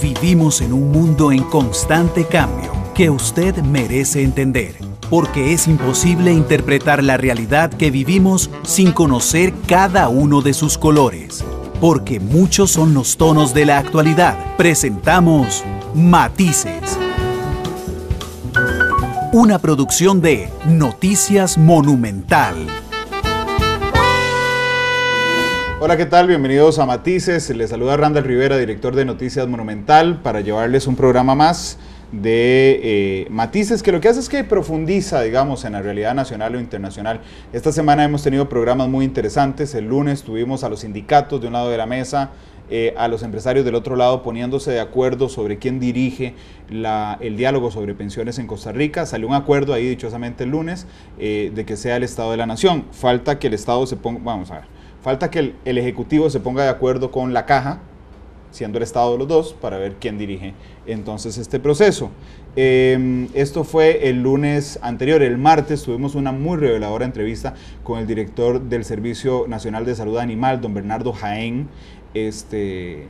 Vivimos en un mundo en constante cambio que usted merece entender, porque es imposible interpretar la realidad que vivimos sin conocer cada uno de sus colores. Porque muchos son los tonos de la actualidad. Presentamos Matices. Una producción de Noticias Monumental. Hola, ¿qué tal? Bienvenidos a Matices. Les saluda Randall Rivera, director de Noticias Monumental, para llevarles un programa más de eh, matices que lo que hace es que profundiza, digamos, en la realidad nacional o internacional. Esta semana hemos tenido programas muy interesantes. El lunes tuvimos a los sindicatos de un lado de la mesa, eh, a los empresarios del otro lado poniéndose de acuerdo sobre quién dirige el diálogo sobre pensiones en Costa Rica. Salió un acuerdo ahí dichosamente el lunes eh, de que sea el Estado de la Nación. Falta que el Estado se ponga, vamos a ver Falta que el, Ejecutivo se ponga de acuerdo con la caja, siendo el Estado de los dos, para ver quién dirige entonces este proceso. Em, esto fue el lunes anterior, el martes tuvimos una muy reveladora entrevista con el director del Servicio Nacional de Salud Animal, don Bernardo Jaén, este,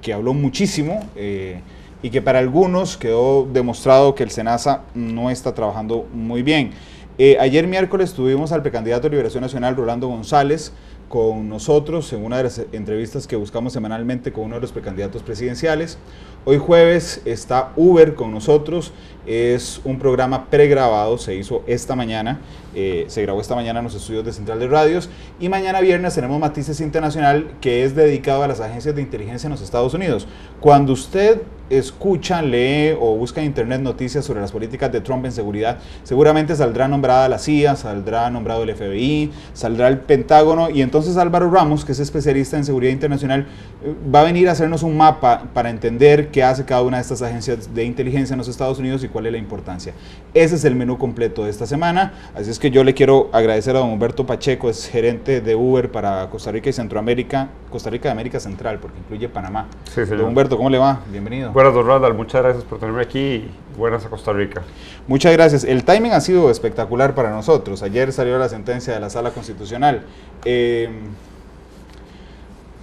que habló muchísimo eh, y que para algunos quedó demostrado que el SENASA no está trabajando muy bien. Eh, ayer miércoles tuvimos al precandidato de Liberación Nacional, Rolando González, con nosotros en una de las entrevistas que buscamos semanalmente con uno de los precandidatos presidenciales. Hoy jueves está Uber con nosotros, es un programa pregrabado, se hizo esta mañana, eh, se grabó esta mañana en los estudios de Central de Radios. Y mañana viernes tenemos Matices Internacional que es dedicado a las agencias de inteligencia en los Estados Unidos. Cuando usted escucha, lee o busca en internet noticias sobre las políticas de Trump en seguridad, seguramente saldrá nombrada la CIA, saldrá nombrado el FBI, saldrá el Pentágono. Y entonces Álvaro Ramos, que es especialista en seguridad internacional, eh, va a venir a hacernos un mapa para entender qué hace cada una de estas agencias de inteligencia en los Estados Unidos y cuál es la importancia. Ese es el menú completo de esta semana, así es que yo le quiero agradecer a don Humberto Pacheco, es gerente de Uber para Costa Rica y Centroamérica, Costa Rica de América Central, porque incluye Panamá. Sí, don Humberto, ¿cómo le va? Bienvenido. Buenas, don Randall, muchas gracias por tenerme aquí y buenas a Costa Rica. Muchas gracias. El timing ha sido espectacular para nosotros. Ayer salió la sentencia de la Sala Constitucional. Eh,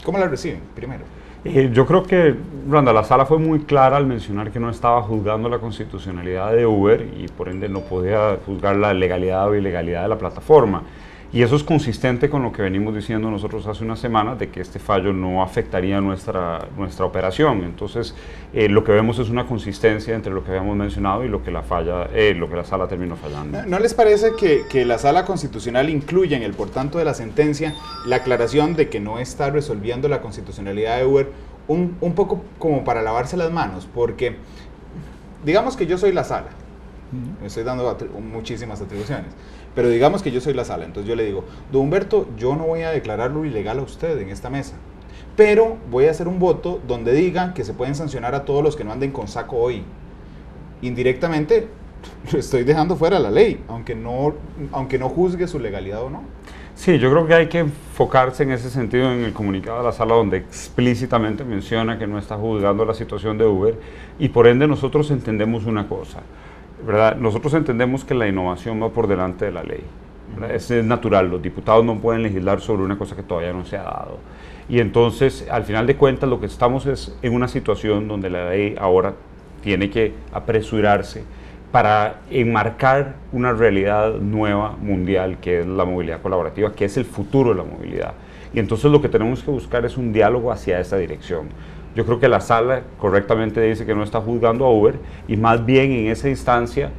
¿Cómo la reciben primero? Eh, yo creo que, Randall, la sala fue muy clara al mencionar que no estaba juzgando la constitucionalidad de Uber y por ende no podía juzgar la legalidad o ilegalidad de la plataforma. Y eso es consistente con lo que venimos diciendo nosotros hace unas semanas de que este fallo no afectaría nuestra, nuestra operación. Entonces, eh, lo que vemos es una consistencia entre lo que habíamos mencionado y lo que la, falla, eh, lo que la sala terminó fallando. ¿No, les parece que, que, la sala constitucional incluye en el por tanto de la sentencia la aclaración de que no está resolviendo la constitucionalidad de Uber un, un poco como para lavarse las manos? Porque digamos que yo soy la sala, me estoy dando muchísimas atribuciones. Pero digamos que yo soy la sala, entonces yo le digo, don Humberto, yo no voy a declararlo ilegal a usted en esta mesa, pero voy a hacer un voto donde diga que se pueden sancionar a todos los que no anden con saco hoy. Indirectamente, lo estoy dejando fuera la ley, aunque no, aunque no juzgue su legalidad o no. Sí, yo creo que hay que enfocarse en ese sentido en el comunicado de la sala donde explícitamente menciona que no está juzgando la situación de Uber y por ende nosotros entendemos una cosa. Nosotros entendemos que la innovación va por delante de la ley. Es, natural, los diputados no pueden legislar sobre una cosa que todavía no se ha dado. Y entonces, al final de cuentas, lo que estamos es en una situación donde la ley ahora tiene que apresurarse para enmarcar una realidad nueva mundial que es la movilidad colaborativa, que es el futuro de la movilidad. Y entonces lo que tenemos que buscar es un diálogo hacia esa dirección. Yo creo que la sala correctamente dice que no está juzgando a Uber y más bien en esa instancia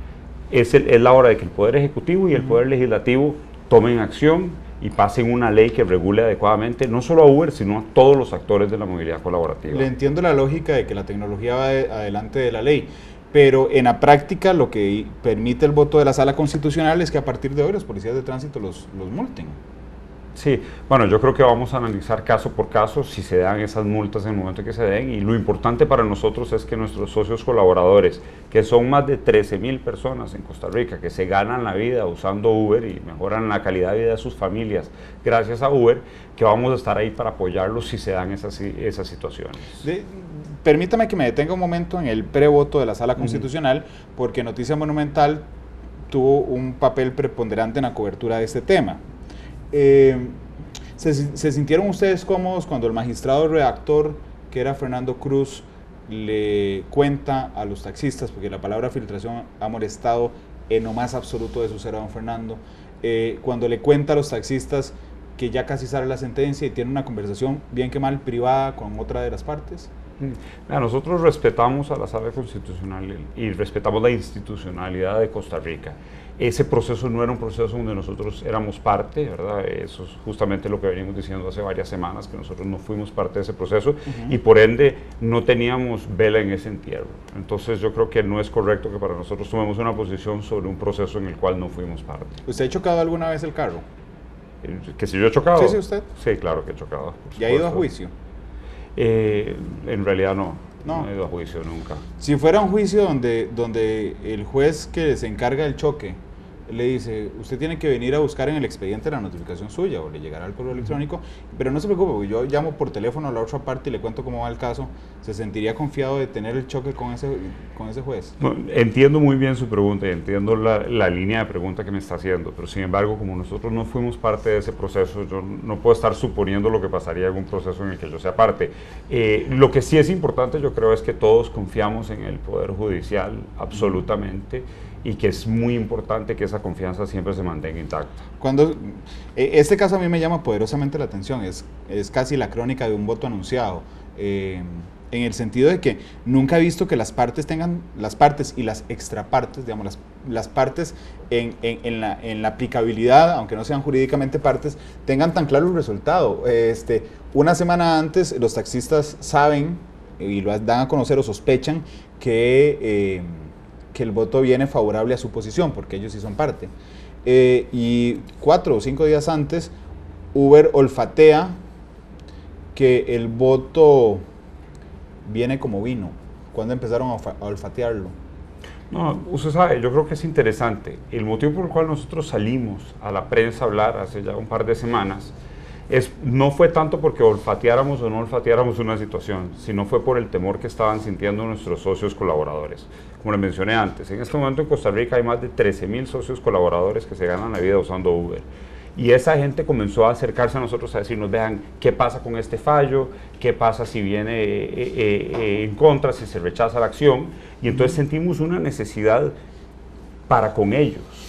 es, es la hora de que el Poder Ejecutivo y el Poder Legislativo tomen acción y pasen una ley que regule adecuadamente no solo a Uber, sino a todos los actores de la movilidad colaborativa. Le entiendo la lógica de que la tecnología va adelante de la ley, pero en la práctica lo que permite el voto de la sala constitucional es que a partir de hoy los policías de tránsito los, los multen. Sí, bueno, yo creo que vamos a analizar caso por caso si se dan esas multas en el momento que se den y lo importante para nosotros es que nuestros socios colaboradores, que son más de 13 mil personas en Costa Rica, que se ganan la vida usando Uber y mejoran la calidad de vida de sus familias gracias a Uber, que vamos a estar ahí para apoyarlos si se dan esas, esas situaciones. permítame que me detenga un momento en el prevoto de la Sala Constitucional, porque Noticia Monumental tuvo un papel preponderante en la cobertura de este tema. Eh, ¿se, sintieron ustedes cómodos cuando el magistrado redactor, que era Fernando Cruz, le cuenta a los taxistas, porque la palabra filtración ha molestado en lo más absoluto de su ser a don Fernando, eh, cuando le cuenta a los taxistas que ya casi sale la sentencia y tiene una conversación bien que mal privada con otra de las partes? Mm. nosotros respetamos a la sala constitucional y respetamos la institucionalidad de Costa Rica. Ese proceso no era un proceso donde nosotros éramos parte, ¿verdad? Eso es justamente lo que venimos diciendo hace varias semanas, que nosotros no fuimos parte de ese proceso y por ende no teníamos vela en ese entierro. Entonces yo creo que no es correcto que para nosotros tomemos una posición sobre un proceso en el cual no fuimos parte. ¿Usted ha chocado alguna vez el carro? Eh, ¿Que si yo he chocado? Sí, sí, usted. Sí, claro que he chocado. ¿Y ha ido a juicio? Eh, en realidad no. No. no. he ido a juicio nunca. Si fuera un juicio donde, donde el juez que se encarga del choque le dice, usted tiene que venir a buscar en el expediente la notificación suya o le llegará al correo electrónico, pero no se preocupe, porque yo llamo por teléfono a la otra parte y le cuento cómo va el caso, ¿se sentiría confiado de tener el choque con ese, con ese juez? entiendo muy bien su pregunta y entiendo la, la, línea de pregunta que me está haciendo, pero sin embargo, como nosotros no fuimos parte de ese proceso, yo no puedo estar suponiendo lo que pasaría en un proceso en el que yo sea parte. Eh, lo que sí es importante, yo creo, es que todos confiamos en el Poder Judicial, absolutamente y que es muy importante que esa confianza siempre se mantenga intacta. Cuando, eh, este caso a mí me llama poderosamente la atención, es, es casi la crónica de un voto anunciado, eh, en el sentido de que nunca he visto que las partes tengan, las partes y las extrapartes, digamos, las, las partes en, en, en, la, en, la, aplicabilidad, aunque no sean jurídicamente partes, tengan tan claro el resultado. Este, una semana antes los taxistas saben y lo dan a conocer o sospechan que... Eh, que el voto viene favorable a su posición, porque ellos sí son parte. Eh, y cuatro o cinco días antes, Uber olfatea que el voto viene como vino. ¿Cuándo empezaron a olfatearlo? No, usted sabe, yo creo que es interesante. El motivo por el cual nosotros salimos a la prensa a hablar hace ya un par de semanas no fue tanto porque olfateáramos o no olfateáramos una situación, sino fue por el temor que estaban sintiendo nuestros socios colaboradores. Como les mencioné antes, en este momento en Costa Rica hay más de 13 mil socios colaboradores que se ganan la vida usando Uber. Y esa gente comenzó a acercarse a nosotros a decirnos, vean, ¿qué pasa con este fallo? ¿Qué pasa si viene eh, eh, eh, en contra, si se rechaza la acción? Y entonces sentimos una necesidad para con ellos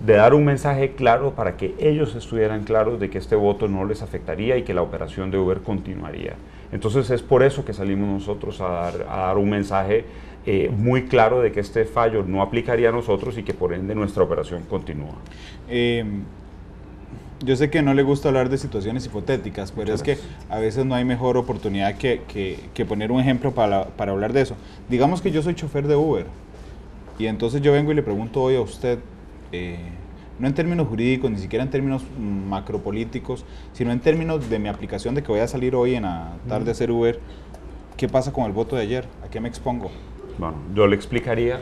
de dar un mensaje claro para que ellos estuvieran claros de que este voto no les afectaría y que la operación de Uber continuaría. Entonces es por eso que salimos nosotros a dar, un mensaje eh, muy claro de que este fallo no aplicaría a nosotros y que por ende nuestra operación continúa. Eh, yo sé que no le gusta hablar de situaciones hipotéticas, pero es que a veces no hay mejor oportunidad que, que, poner un ejemplo para, para hablar de eso. Digamos que yo soy chofer de Uber y entonces yo vengo y le pregunto hoy a usted, eh, no en términos jurídicos, ni siquiera en términos macropolíticos, sino en términos de mi aplicación de que voy a salir hoy en la tarde a hacer Uber, ¿qué pasa con el voto de ayer? ¿A qué me expongo? Bueno, yo le explicaría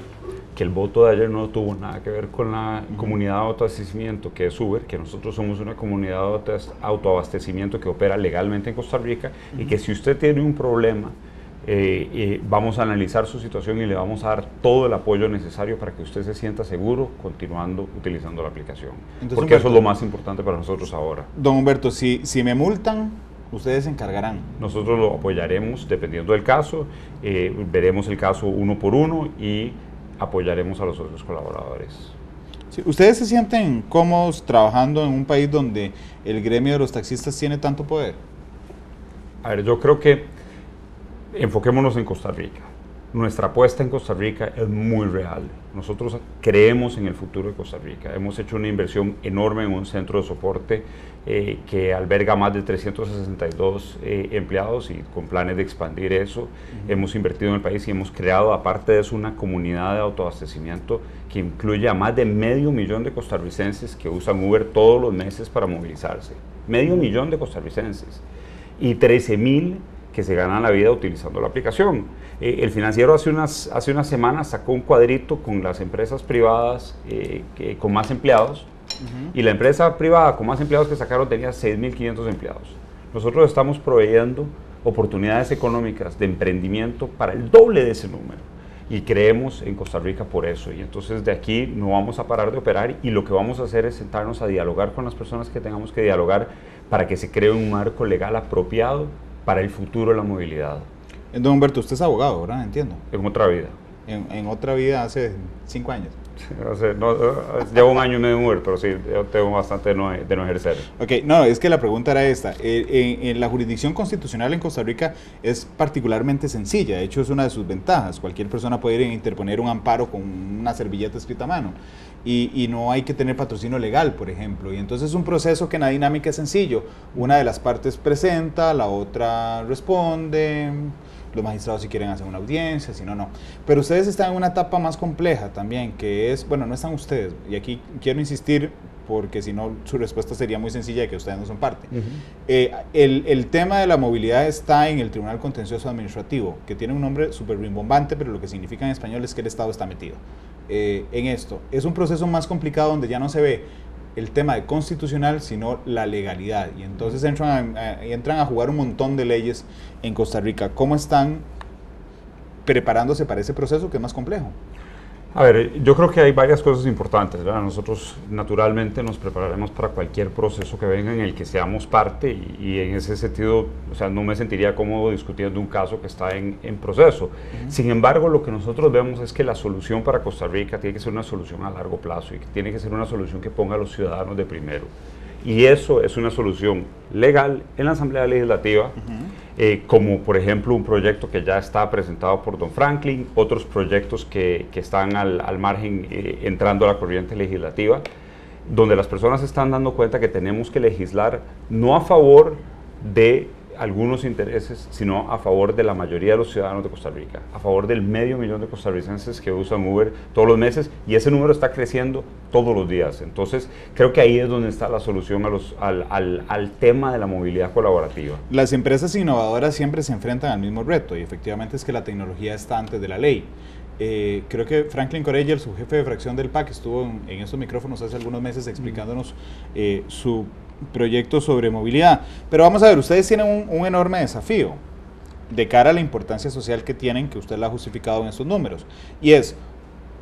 que el voto de ayer no tuvo nada que ver con la comunidad de autoabastecimiento que es Uber, que nosotros somos una comunidad de autoabastecimiento que opera legalmente en Costa Rica y que si usted tiene un problema eh, vamos a analizar su situación y le vamos a dar todo el apoyo necesario para que usted se sienta seguro continuando utilizando la aplicación. porque eso es lo más importante para nosotros ahora. Don Humberto, si, si me multan, ustedes se encargarán. Nosotros lo apoyaremos dependiendo del caso, eh, veremos el caso uno por uno y apoyaremos a los otros colaboradores. ¿Ustedes se sienten cómodos trabajando en un país donde el gremio de los taxistas tiene tanto poder? A ver, yo creo que enfoquémonos en Costa Rica. Nuestra apuesta en Costa Rica es muy real. Nosotros creemos en el futuro de Costa Rica. Hemos hecho una inversión enorme en un centro de soporte eh, que alberga más de 362 eh, empleados y con planes de expandir eso. Hemos invertido en el país y hemos creado, aparte de eso, una comunidad de autoabastecimiento que incluye a más de medio millón de costarricenses que usan Uber todos los meses para movilizarse. Medio millón de costarricenses. Y 13 mil que se ganan la vida utilizando la aplicación. Eh, el financiero hace unas, hace unas semanas sacó un cuadrito con las empresas privadas eh, que, con más empleados y la empresa privada con más empleados que sacaron tenía 6.500 empleados. Nosotros estamos proveyendo oportunidades económicas de emprendimiento para el doble de ese número y creemos en Costa Rica por eso. Y entonces de aquí no vamos a parar de operar y lo que vamos a hacer es sentarnos a dialogar con las personas que tengamos que dialogar para que se cree un marco legal apropiado para el futuro de la movilidad. Don Humberto, usted es abogado, ¿verdad? Entiendo. En otra vida. En, en otra vida hace cinco años. No, llevo un año y medio en pero sí, yo tengo bastante de no, de no, ejercer. Ok, no, es que la pregunta era esta. Eh, en, la jurisdicción constitucional en Costa Rica es particularmente sencilla, de hecho es una de sus ventajas. Cualquier persona puede ir a interponer un amparo con una servilleta escrita a mano. Y, y, no hay que tener patrocinio legal, por ejemplo. Y entonces es un proceso que en la dinámica es sencillo. Una de las partes presenta, la otra responde los magistrados si quieren hacer una audiencia, si no, no. Pero ustedes están en una etapa más compleja también, que es, bueno, no están ustedes, y aquí quiero insistir porque si no su respuesta sería muy sencilla de que ustedes no son parte. Eh, el, el, tema de la movilidad está en el Tribunal Contencioso Administrativo, que tiene un nombre súper rimbombante, pero lo que significa en español es que el Estado está metido eh, en esto. Es un proceso más complicado donde ya no se ve el tema de constitucional, sino la legalidad. Y entonces entran a, entran a jugar un montón de leyes en Costa Rica. ¿Cómo están preparándose para ese proceso que es más complejo? A ver, yo creo que hay varias cosas importantes. ¿verdad? Nosotros naturalmente nos prepararemos para cualquier proceso que venga en el que seamos parte y, en ese sentido, o sea, no me sentiría cómodo discutiendo un caso que está en, en proceso. Sin embargo, lo que nosotros vemos es que la solución para Costa Rica tiene que ser una solución a largo plazo y que tiene que ser una solución que ponga a los ciudadanos de primero. Y eso es una solución legal en la Asamblea Legislativa. Eh, como por ejemplo un proyecto que ya está presentado por Don Franklin, otros proyectos que, que están al, al margen eh, entrando a la corriente legislativa, donde las personas están dando cuenta que tenemos que legislar no a favor de algunos intereses, sino a favor de la mayoría de los ciudadanos de Costa Rica, a favor del medio millón de costarricenses que usan Uber todos los meses y ese número está creciendo todos los días. Entonces, creo que ahí es donde está la solución al, al, al, tema de la movilidad colaborativa. Las empresas innovadoras siempre se enfrentan al mismo reto y efectivamente es que la tecnología está antes de la ley. Eh, creo que Franklin Correger, su jefe de fracción del PAC, estuvo en, en estos micrófonos hace algunos meses explicándonos eh, su proyectos sobre movilidad. Pero vamos a ver, ustedes tienen un, un, enorme desafío de cara a la importancia social que tienen, que usted la ha justificado en estos números. Y es,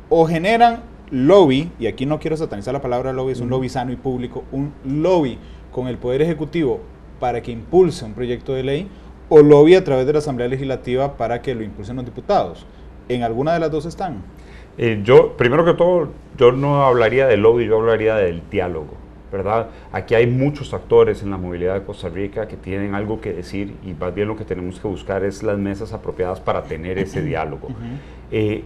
o generan lobby, y aquí no quiero satanizar la palabra lobby, es un lobby sano y público, un lobby con el Poder Ejecutivo para que impulse un proyecto de ley, o lobby a través de la Asamblea Legislativa para que lo impulsen los diputados. ¿En alguna de las dos están? Eh, yo, primero que todo, yo no hablaría de lobby, yo hablaría del diálogo. ¿Verdad? Aquí hay muchos actores en la movilidad de Costa Rica que tienen algo que decir y más bien lo que tenemos que buscar es las mesas apropiadas para tener ese diálogo. eh,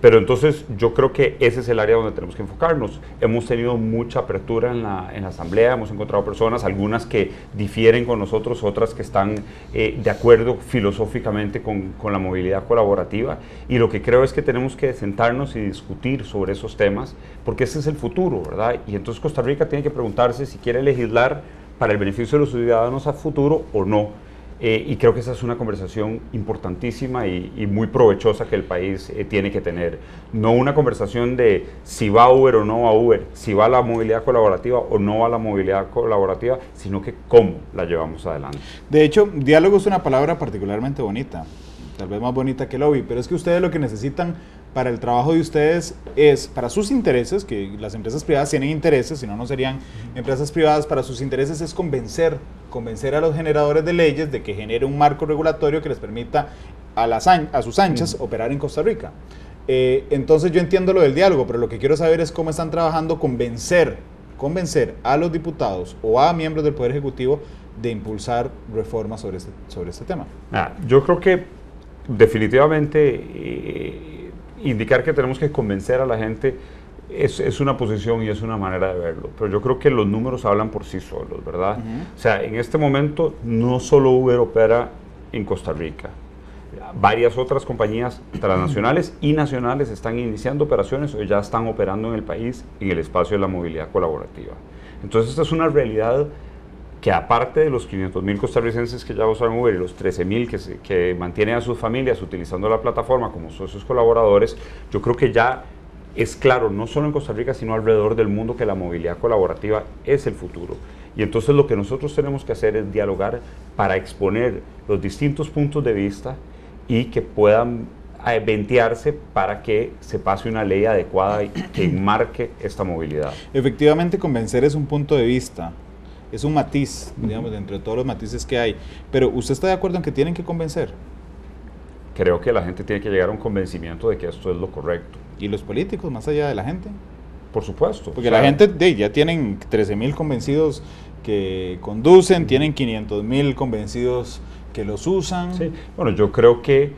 pero entonces yo creo que ese es el área donde tenemos que enfocarnos. Hemos tenido mucha apertura en la, en la asamblea, hemos encontrado personas, algunas que difieren con nosotros, otras que están eh, de acuerdo filosóficamente con, con, la movilidad colaborativa. Y lo que creo es que tenemos que sentarnos y discutir sobre esos temas, porque ese es el futuro, ¿verdad? Y entonces Costa Rica tiene que preguntarse si quiere legislar para el beneficio de los ciudadanos a futuro o no eh, y creo que esa es una conversación importantísima y, y muy provechosa que el país eh, tiene que tener. No una conversación de si va Uber o no va Uber, si va la movilidad colaborativa o no va la movilidad colaborativa, sino que cómo la llevamos adelante. De hecho, diálogo es una palabra particularmente bonita, tal vez más bonita que lobby, pero es que ustedes lo que necesitan para el trabajo de ustedes es para sus intereses, que las empresas privadas tienen intereses, si no, no serían empresas privadas, para sus intereses es convencer, convencer a los generadores de leyes de que genere un marco regulatorio que les permita a, las, a sus anchas mm. operar en Costa Rica. Eh, entonces yo entiendo lo del diálogo, pero lo que quiero saber es cómo están trabajando convencer, convencer a los diputados o a miembros del Poder Ejecutivo de impulsar reformas sobre este, sobre este tema. Ah, yo creo que definitivamente... Eh, indicar que tenemos que convencer a la gente es, es, una posición y es una manera de verlo, pero yo creo que los números hablan por sí solos, ¿verdad? Uh -huh. O sea, en este momento no solo Uber opera en Costa Rica, varias otras compañías transnacionales y nacionales están iniciando operaciones o ya están operando en el país en el espacio de la movilidad colaborativa. Entonces, esta es una realidad que aparte de los 500 mil costarricenses que ya usan Uber y los 13 mil que, que mantienen a sus familias utilizando la plataforma como socios colaboradores, yo creo que ya es claro, no solo en Costa Rica, sino alrededor del mundo, que la movilidad colaborativa es el futuro. Y entonces lo que nosotros tenemos que hacer es dialogar para exponer los distintos puntos de vista y que puedan eh, ventearse para que se pase una ley adecuada que enmarque esta movilidad. Efectivamente, convencer es un punto de vista, es un matiz, digamos, entre todos los matices que hay. Pero ¿usted está de acuerdo en que tienen que convencer? creo que la gente tiene que llegar a un convencimiento de que esto es lo correcto. ¿Y los políticos, más allá de la gente? Por supuesto. Porque la gente de, ya tienen 13 mil convencidos que conducen, tienen 500 mil convencidos que los usan. Sí, bueno, yo creo que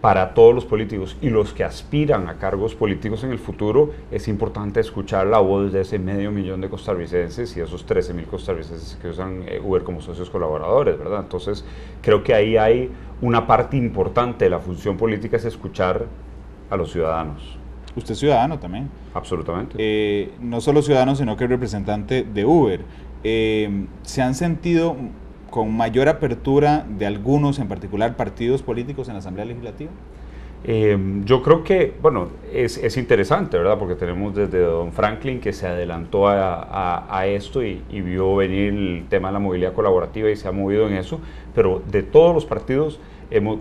para todos los políticos y los que aspiran a cargos políticos en el futuro, es importante escuchar la voz de ese medio millón de costarricenses y esos 13 mil costarricenses que usan eh, Uber como socios colaboradores, ¿verdad? Entonces, creo que ahí hay una parte importante de la función política es escuchar a los ciudadanos. Usted es ciudadano también. Absolutamente. Eh, no solo ciudadano, sino que representante de Uber. Eh, ¿Se han sentido con mayor apertura de algunos, en particular partidos políticos en la Asamblea Legislativa? Eh, yo creo que, bueno, es, es, interesante, ¿verdad? Porque tenemos desde don Franklin que se adelantó a, a, esto y, vio venir el tema de la movilidad colaborativa y se ha movido en eso, pero de todos los partidos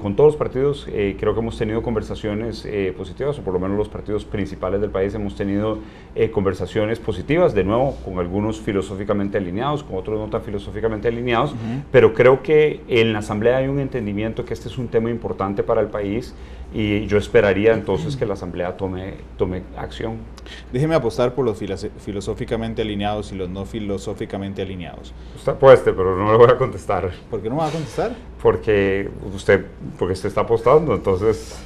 con todos los partidos eh, creo que hemos tenido conversaciones eh, positivas, o por lo menos los partidos principales del país hemos tenido eh, conversaciones positivas, de nuevo, con algunos filosóficamente alineados, con otros no tan filosóficamente alineados, pero creo que en la Asamblea hay un entendimiento que este es un tema importante para el país y yo esperaría entonces que la Asamblea tome, tome acción. Déjeme apostar por los filosóficamente alineados y los no filosóficamente alineados. Usted apueste, pero no le voy a contestar. ¿Por qué no me va a contestar? Porque usted, porque usted está apostando, entonces...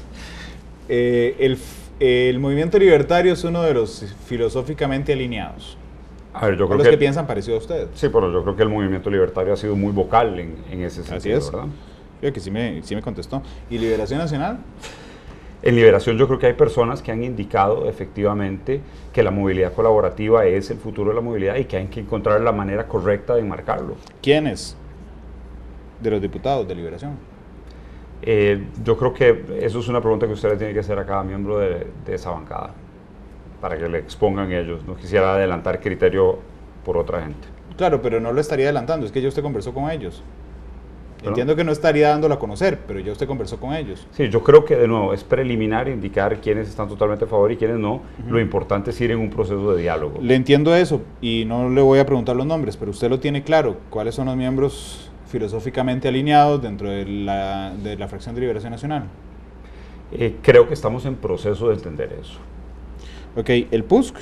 Eh, el, el, movimiento libertario es uno de los filosóficamente alineados. A ver, yo creo los que, que piensan parecido a usted. Sí, pero yo creo que el movimiento libertario ha sido muy vocal en, en ese sentido, Así es. ¿verdad? que sí me, sí me contestó. ¿Y Liberación Nacional? En Liberación yo creo que hay personas que han indicado efectivamente que la movilidad colaborativa es el futuro de la movilidad y que hay que encontrar la manera correcta de enmarcarlo. ¿Quiénes? De los diputados de Liberación. Eh, yo creo que eso es una pregunta que usted le tiene que hacer a cada miembro de, de esa bancada para que le expongan ellos. No quisiera adelantar criterio por otra gente. Claro, pero no lo estaría adelantando, es que ya usted conversó con ellos. Entiendo que no estaría dándolo a conocer, pero ya usted conversó con ellos. Sí, yo creo que de nuevo es preliminar indicar quiénes están totalmente a favor y quiénes no. Uh -huh. Lo importante es ir en un proceso de diálogo. Le entiendo eso y no le voy a preguntar los nombres, pero usted lo tiene claro. ¿Cuáles son los miembros filosóficamente alineados dentro de la, de la fracción de Liberación Nacional? Eh, creo que estamos en proceso de entender eso. Ok, el PUSC.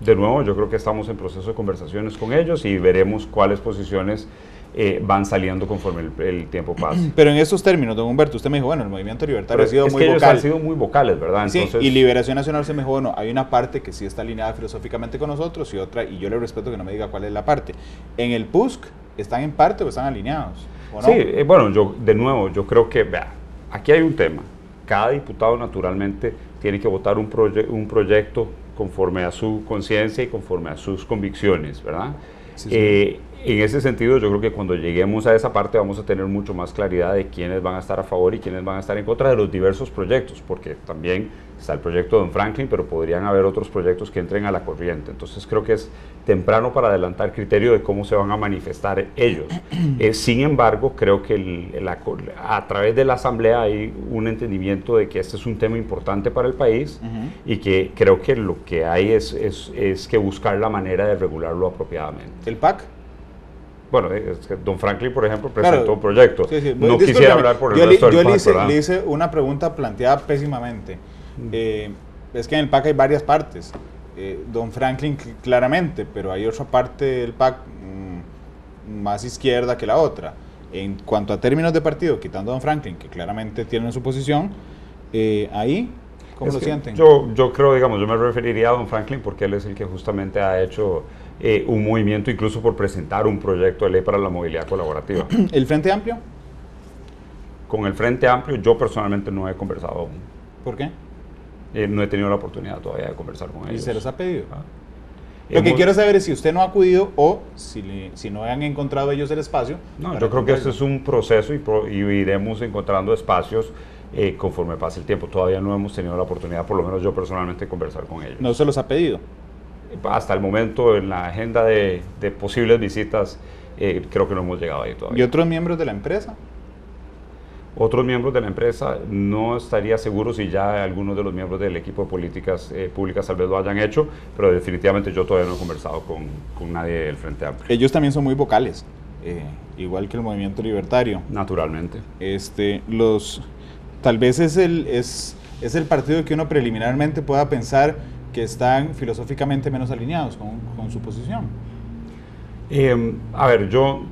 De nuevo, yo creo que estamos en proceso de conversaciones con ellos y veremos cuáles posiciones eh, van saliendo conforme el, el, tiempo pasa. Pero en estos términos, don Humberto, usted me dijo, bueno, el movimiento libertario Pero ha sido es muy que ellos vocal. han sido muy vocales, ¿verdad? Sí, Entonces, y Liberación Nacional se me dijo, bueno, hay una parte que sí está alineada filosóficamente con nosotros y otra, y yo le respeto que no me diga cuál es la parte. En el PUSC, ¿están en parte o están alineados? ¿o no? Sí, eh, bueno, yo de nuevo, yo creo que, vea, aquí hay un tema. Cada diputado naturalmente tiene que votar un, proye un proyecto conforme a su conciencia y conforme a sus convicciones, ¿verdad? Sí, sí. Eh, en ese sentido, yo creo que cuando lleguemos a esa parte vamos a tener mucho más claridad de quiénes van a estar a favor y quiénes van a estar en contra de los diversos proyectos, porque también está el proyecto de Don Franklin, pero podrían haber otros proyectos que entren a la corriente. Entonces creo que es temprano para adelantar criterio de cómo se van a manifestar ellos. Eh, sin embargo, creo que el, la, a través de la Asamblea hay un entendimiento de que este es un tema importante para el país uh -huh. y que creo que lo que hay es, es, es que buscar la manera de regularlo apropiadamente. ¿El PAC? Bueno, es que Don Franklin, por ejemplo, presentó claro, un proyecto. Sí, sí. No quisiera hablar por el yo resto del Yo PAC, le, hice, ¿verdad? le hice una pregunta planteada pésimamente. Mm. Eh, es que en el PAC hay varias partes. Eh, Don Franklin claramente, pero hay otra parte del PAC mmm, más izquierda que la otra. En cuanto a términos de partido, quitando a Don Franklin, que claramente tiene su posición, eh, ahí, ¿cómo es lo sienten? Yo, yo creo, digamos, yo me referiría a Don Franklin porque él es el que justamente ha hecho eh, un movimiento incluso por presentar un proyecto de ley para la movilidad colaborativa. ¿El Frente Amplio? Con el Frente Amplio yo personalmente no he conversado aún. ¿Por qué? Eh, no he tenido la oportunidad todavía de conversar con ¿Y ellos. se los ha pedido? Ah. Lo que quiero saber es si usted no ha acudido o si, le- si no han encontrado ellos el espacio. No, yo creo que este es un proceso y, pro- y iremos encontrando espacios eh, conforme pase el tiempo. Todavía no hemos tenido la oportunidad, por lo menos yo personalmente, de conversar con ellos. No se los ha pedido. Hasta el momento, en la agenda de, de posibles visitas, eh, creo que no hemos llegado ahí ¿Y todavía. otros miembros de la empresa? Otros miembros de la empresa, no estaría seguro si ya algunos de los miembros del equipo de políticas eh, públicas tal vez lo hayan hecho, pero definitivamente yo todavía no he conversado con, con nadie del Frente Amplio. Ellos también son muy vocales, eh, igual que el movimiento libertario. Naturalmente. Este, los tal vez es el, es, es el partido que uno preliminarmente pueda pensar que están filosóficamente menos alineados con, con su posición. Eh, a ver, yo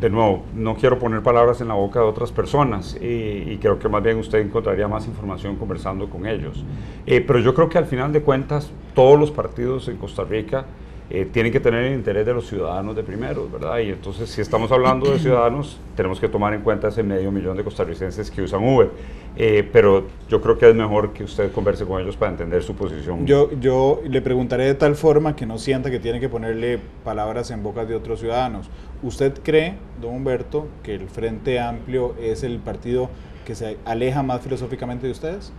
de nuevo, no quiero poner palabras en la boca de otras personas y, creo que más bien usted encontraría más información conversando con ellos. Eh, pero yo creo que al final de cuentas todos los partidos en Costa Rica eh, tienen que tener el interés de los ciudadanos de primero, ¿verdad? Y entonces, si estamos hablando de ciudadanos, tenemos que tomar en cuenta ese medio millón de costarricenses que usan Uber. Eh, pero yo creo que es mejor que usted converse con ellos para entender su posición. Yo, yo le preguntaré de tal forma que no sienta que tiene que ponerle palabras en boca de otros ciudadanos. ¿Usted cree, don Humberto, que el Frente Amplio es el partido que se aleja más filosóficamente de ustedes?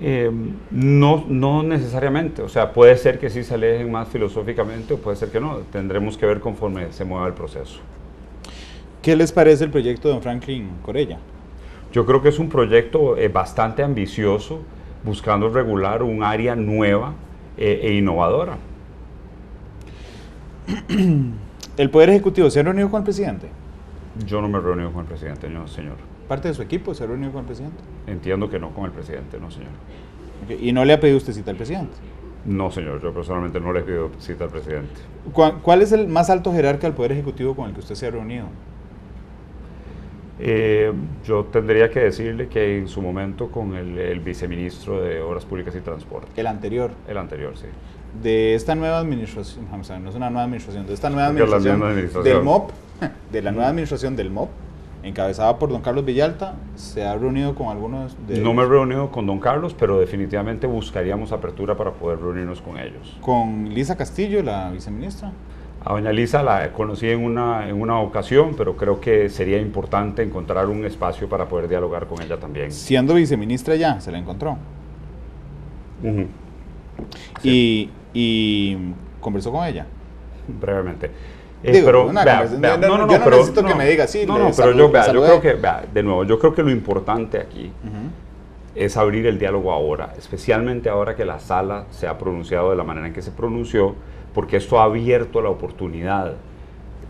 Eh, no, no necesariamente, o sea, puede ser que sí se alejen más filosóficamente o puede ser que no, tendremos que ver conforme se mueva el proceso. ¿Qué les parece el proyecto de don Franklin Corella? Yo creo que es un proyecto eh, bastante ambicioso, buscando regular un área nueva eh, e innovadora. ¿El Poder Ejecutivo se ha reunido con el presidente? Yo no me he reunido con el presidente, no, señor parte de su equipo se ha reunido con el presidente? Entiendo que no con el presidente, no, señor. ¿Y no le ha pedido usted cita al presidente? No, señor, yo personalmente no le he pedido cita al presidente. ¿Cuál, es el más alto jerarca del Poder Ejecutivo con el que usted se ha reunido? Eh, yo tendría que decirle que en su momento con el, viceministro de Obras Públicas y Transporte. ¿El anterior? El anterior, sí. De esta nueva administración, no es una nueva administración, de esta nueva administración, del MOP, de la nueva administración del MOP, encabezada por don Carlos Villalta, se ha reunido con algunos de No me he reunido con don Carlos, pero definitivamente buscaríamos apertura para poder reunirnos con ellos. ¿Con Lisa Castillo, la viceministra? A doña Lisa la conocí en una, en una ocasión, pero creo que sería importante encontrar un espacio para poder dialogar con ella también. Siendo viceministra ya, se la encontró. y, y conversó con ella. Brevemente. Eh, pero, no, no, yo no necesito que me diga así. No, no, pero yo, yo creo que, de nuevo, yo creo que lo importante aquí es abrir el diálogo ahora, especialmente ahora que la sala se ha pronunciado de la manera en que se pronunció, porque esto ha abierto la oportunidad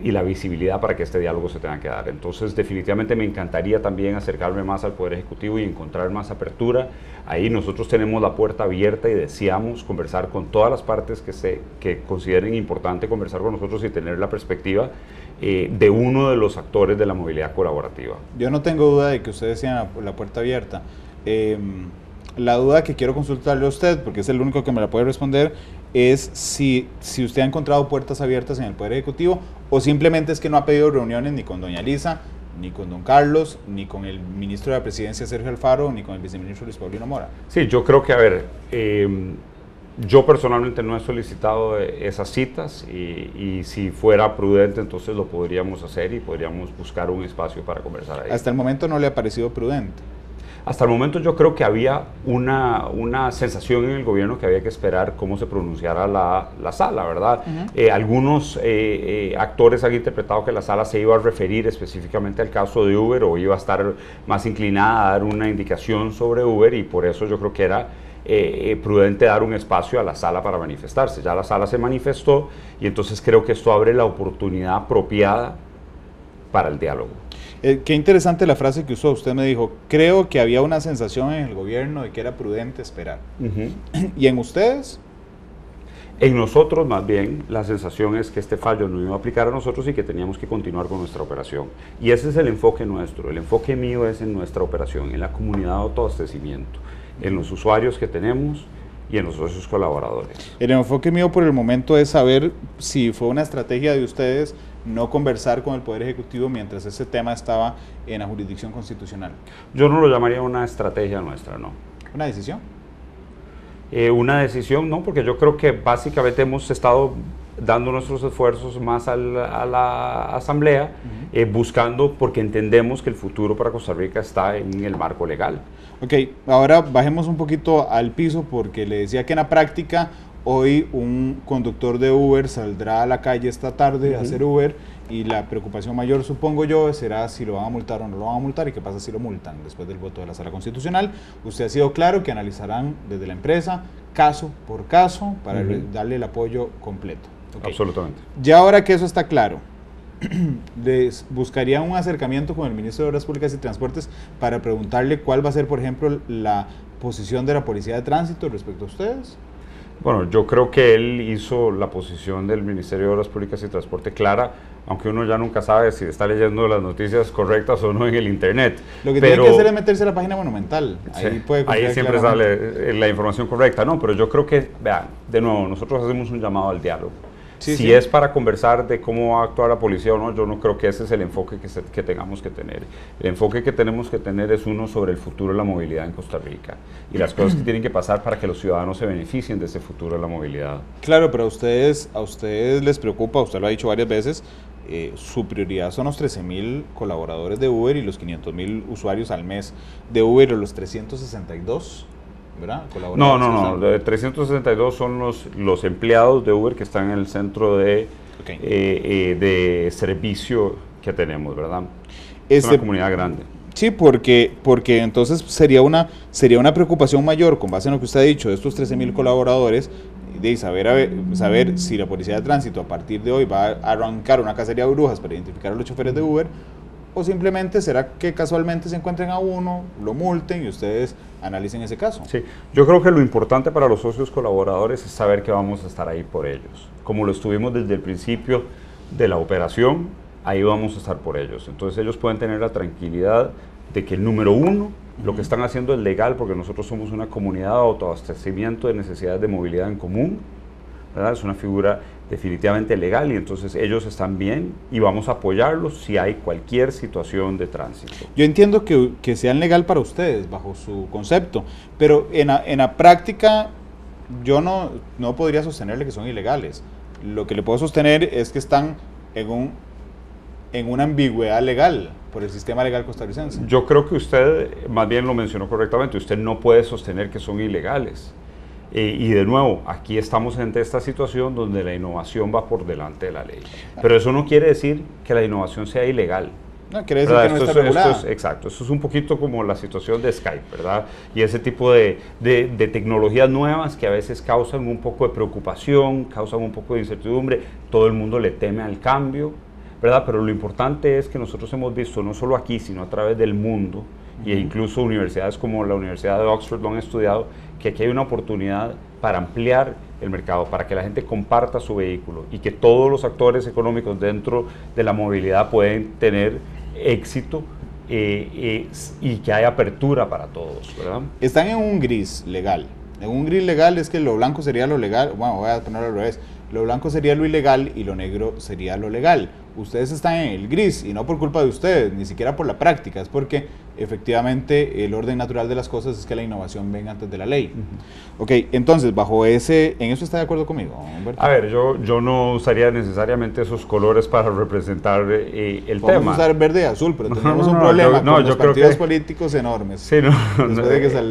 y la visibilidad para que este diálogo se tenga que dar. Entonces, definitivamente me encantaría también acercarme más al Poder Ejecutivo y encontrar más apertura. Ahí nosotros tenemos la puerta abierta y deseamos conversar con todas las partes que, se, que consideren importante conversar con nosotros y tener la perspectiva eh, de uno de los actores de la movilidad colaborativa. Yo no tengo duda de que ustedes decían la, puerta abierta. Em, la duda que quiero consultarle a usted, porque es el único que me la puede responder, es si, si usted ha encontrado puertas abiertas en el Poder Ejecutivo o simplemente es que no ha pedido reuniones ni con doña Lisa, ni con don Carlos, ni con el ministro de la Presidencia Sergio Alfaro, ni con el viceministro Luis Paulino Mora. Sí, yo creo que, a ver, em, yo personalmente no he solicitado esas citas y, y, si fuera prudente entonces lo podríamos hacer y podríamos buscar un espacio para conversar ahí. Hasta el momento no le ha parecido prudente. Hasta el momento yo creo que había una, una sensación en el gobierno que había que esperar cómo se pronunciara la, la sala, ¿verdad? Eh, algunos eh, eh, actores han interpretado que la sala se iba a referir específicamente al caso de Uber o iba a estar más inclinada a dar una indicación sobre Uber y por eso yo creo que era prudente dar un espacio a la sala para manifestarse. Ya la sala se manifestó y entonces creo que esto abre la oportunidad apropiada para el diálogo. Eh, qué interesante la frase que usó. Usted me dijo, creo que había una sensación en el gobierno de que era prudente esperar. ¿Y en ustedes? En nosotros, más bien, la sensación es que este fallo no iba a aplicar a nosotros y que teníamos que continuar con nuestra operación. Y ese es el enfoque nuestro. El enfoque mío es en nuestra operación, en la comunidad de autoabastecimiento, en los usuarios que tenemos y en los socios colaboradores. El enfoque mío por el momento es saber si fue una estrategia de ustedes no conversar con el Poder Ejecutivo mientras ese tema estaba en la jurisdicción constitucional? Yo no lo llamaría una estrategia nuestra, no. ¿Una decisión? Eh, una decisión, no, porque yo creo que básicamente hemos estado dando nuestros esfuerzos más a la, Asamblea, eh, buscando, porque entendemos que el futuro para Costa Rica está en el marco legal. Ok, ahora bajemos un poquito al piso, porque le decía que en la práctica Hoy un conductor de Uber saldrá a la calle esta tarde a hacer Uber y la preocupación mayor, supongo yo, será si lo van a multar o no lo van a multar y qué pasa si lo multan después del voto de la Sala Constitucional. Usted ha sido claro que analizarán desde la empresa caso por caso para darle el apoyo completo. Absolutamente. Ya ahora que eso está claro, les buscaría un acercamiento con el ministro de Obras Públicas y Transportes para preguntarle cuál va a ser, por ejemplo, la posición de la Policía de Tránsito respecto a ustedes? Bueno, yo creo que él hizo la posición del Ministerio de Obras Públicas y Transporte clara, aunque uno ya nunca sabe si está leyendo las noticias correctas o no en el Internet. Lo que tiene que hacer es meterse a la página monumental. Ahí, puede ahí siempre sale la información correcta. No, pero yo creo que, vean, de nuevo, nosotros hacemos un llamado al diálogo si es para conversar de cómo va a actuar la policía o no, yo no creo que ese es el enfoque que, que, tengamos que tener. El enfoque que tenemos que tener es uno sobre el futuro de la movilidad en Costa Rica y las cosas que tienen que pasar para que los ciudadanos se beneficien de ese futuro de la movilidad. Claro, pero a ustedes, a ustedes les preocupa, usted lo ha dicho varias veces, eh, su prioridad son los 13 mil colaboradores de Uber y los 500 mil usuarios al mes de Uber o los 362 no, no, no. 362 son los, los empleados de Uber que están en el centro de, eh, eh, de servicio que tenemos, ¿verdad? Es una este, comunidad grande. Sí, porque, porque entonces sería una, sería una preocupación mayor, con base en lo que usted ha dicho, de estos 13 mil colaboradores, de saber, saber si la policía de tránsito a partir de hoy va a arrancar una cacería de brujas para identificar a los choferes de Uber o simplemente será que casualmente se encuentren a uno, lo multen y ustedes analicen ese caso. Sí, yo creo que lo importante para los socios colaboradores es saber que vamos a estar ahí por ellos. Como lo estuvimos desde el principio de la operación, ahí vamos a estar por ellos. Entonces ellos pueden tener la tranquilidad de que el número uno, lo que están haciendo es legal porque nosotros somos una comunidad de autoabastecimiento de necesidades de movilidad en común. ¿verdad? Es una figura definitivamente legal y entonces ellos están bien y vamos a apoyarlos si hay cualquier situación de tránsito. Yo entiendo que, que sean legal para ustedes bajo su concepto, pero en la, en la práctica yo no, no podría sostenerle que son ilegales. Lo que le puedo sostener es que están en, un, en una ambigüedad legal por el sistema legal costarricense. Yo creo que usted más bien lo mencionó correctamente, usted no puede sostener que son ilegales eh, y de nuevo, aquí estamos ante esta situación donde la innovación va por delante de la ley. Pero eso no quiere decir que la innovación sea ilegal. No, quiere decir que no está regulada. exacto, eso es un poquito como la situación de Skype, ¿verdad? Y ese tipo de, de, de, tecnologías nuevas que a veces causan un poco de preocupación, causan un poco de incertidumbre, todo el mundo le teme al cambio, ¿verdad? Pero lo importante es que nosotros hemos visto, no solo aquí, sino a través del mundo, e incluso universidades como la Universidad de Oxford lo han estudiado, que aquí hay una oportunidad para ampliar el mercado, para que la gente comparta su vehículo y que todos los actores económicos dentro de la movilidad pueden tener éxito eh, eh, y que haya apertura para todos. ¿verdad? Están en un gris legal. En un gris legal es que lo blanco sería lo legal, bueno, voy a ponerlo al revés, lo blanco sería lo ilegal y lo negro sería lo legal. Ustedes están en el gris y no por culpa de ustedes, ni siquiera por la práctica, es porque efectivamente el orden natural de las cosas es que la innovación venga antes de la ley. Ok, entonces, bajo ese, ¿en eso está de acuerdo conmigo, Humberto? A ver, yo, yo no usaría necesariamente esos colores para representar eh, el tema. Podemos usar verde y azul, pero tenemos un problema con los partidos políticos enormes. Sí, no,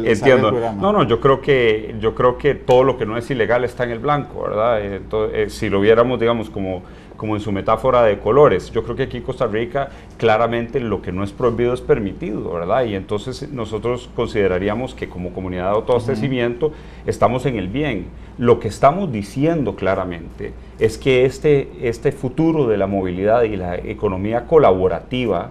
entiendo. no, no, yo creo, que, yo creo que todo lo que no es ilegal está en el blanco, ¿verdad? Entonces, eh, si lo viéramos, digamos, como como en su metáfora de colores. Yo creo que aquí en Costa Rica claramente lo que no es prohibido es permitido, ¿verdad? Y entonces nosotros consideraríamos que como comunidad de autoabastecimiento estamos en el bien. Lo que estamos diciendo claramente es que este, este futuro de la movilidad y la economía colaborativa,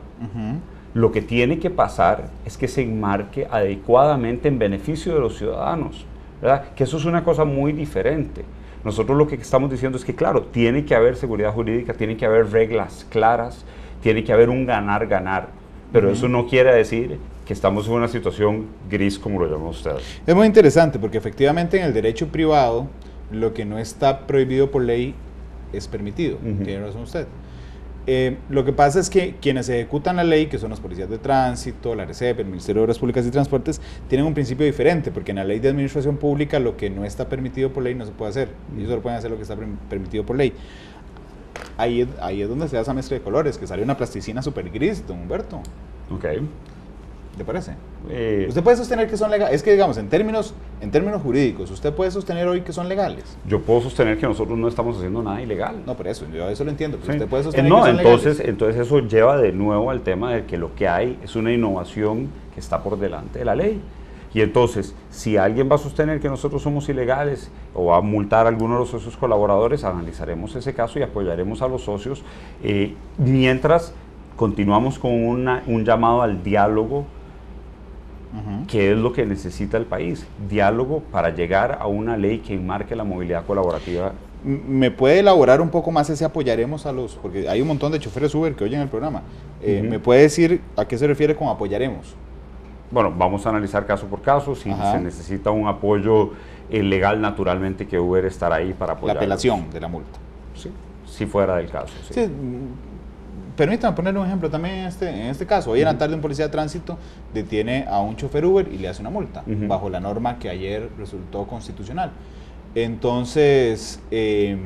lo que tiene que pasar es que se enmarque adecuadamente en beneficio de los ciudadanos, ¿verdad? Que eso es una cosa muy diferente. Nosotros lo que estamos diciendo es que, claro, tiene que haber seguridad jurídica, tiene que haber reglas claras, tiene que haber un ganar-ganar, pero eso no quiere decir que estamos en una situación gris como lo llaman ustedes. Es muy interesante porque efectivamente en el derecho privado lo que no está prohibido por ley es permitido, tiene razón usted. Eh, lo que pasa es que quienes ejecutan la ley, que son las policías de tránsito, la RCEP, el Ministerio de Obras Públicas y Transportes, tienen un principio diferente, porque en la ley de administración pública lo que no está permitido por ley no se puede hacer. Ellos solo pueden hacer lo que está permitido por ley. Ahí, ahí es donde se da esa mezcla de colores, que sale una plasticina súper gris, don Humberto. Ok. ¿Le parece? Eh, usted puede sostener que son legales. Es que, digamos, en términos, en términos jurídicos, ¿usted puede sostener hoy que son legales? Yo puedo sostener que nosotros no estamos haciendo nada ilegal. No, por eso, yo eso lo entiendo. usted puede sostener no, que son entonces, entonces eso lleva de nuevo al tema de que lo que hay es una innovación que está por delante de la ley. Y entonces, si alguien va a sostener que nosotros somos ilegales o va a multar a alguno de los socios colaboradores, analizaremos ese caso y apoyaremos a los socios eh, mientras continuamos con un llamado al diálogo, que es lo que necesita el país. Diálogo para llegar a una ley que enmarque la movilidad colaborativa ¿Me puede elaborar un poco más ese apoyaremos a los, porque hay un montón de choferes Uber que oyen el programa, eh, ¿me puede decir a qué se refiere con apoyaremos? bueno, vamos a analizar caso por caso. Si se necesita un apoyo eh, legal, naturalmente que Uber estará ahí para apoyar. La apelación de la multa. Sí, si fuera del caso. Sí. Permítame poner un ejemplo también en este, en este caso. Hoy en la tarde un policía de tránsito detiene a un chofer Uber y le hace una multa, bajo la norma que ayer resultó constitucional. Entonces, eh,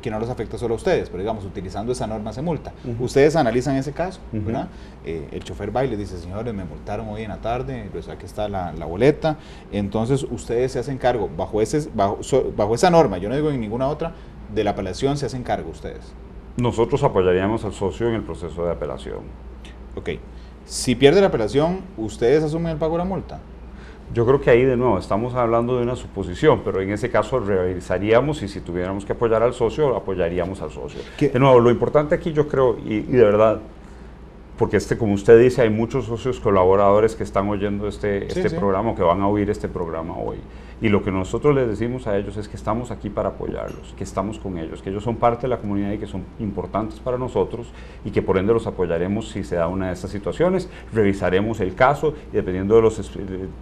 que no los afecta solo a ustedes, pero digamos, utilizando esa norma se multa. Ustedes analizan ese caso, ¿verdad? Eh, el chofer va y les dice, señores, me multaron hoy en la tarde, pues aquí está la, boleta. Entonces, ustedes se hacen cargo, bajo, ese, bajo, bajo esa norma, yo no digo en ninguna otra, de la apelación se hacen cargo ustedes. Nosotros apoyaríamos al socio en el proceso de apelación. Ok. Si pierde la apelación, ¿ustedes asumen el pago de la multa? Yo creo que ahí de nuevo estamos hablando de una suposición, pero en ese caso revisaríamos y si tuviéramos que apoyar al socio, apoyaríamos al socio. De nuevo, lo importante aquí yo creo, y, de verdad, porque este, como usted dice, hay muchos socios colaboradores que están oyendo este, este programa o que van a oír este programa hoy. Y lo que nosotros les decimos a ellos es que estamos aquí para apoyarlos, que estamos con ellos, que ellos son parte de la comunidad y que son importantes para nosotros y que por ende los apoyaremos si se da una de estas situaciones. Revisaremos el caso y dependiendo de los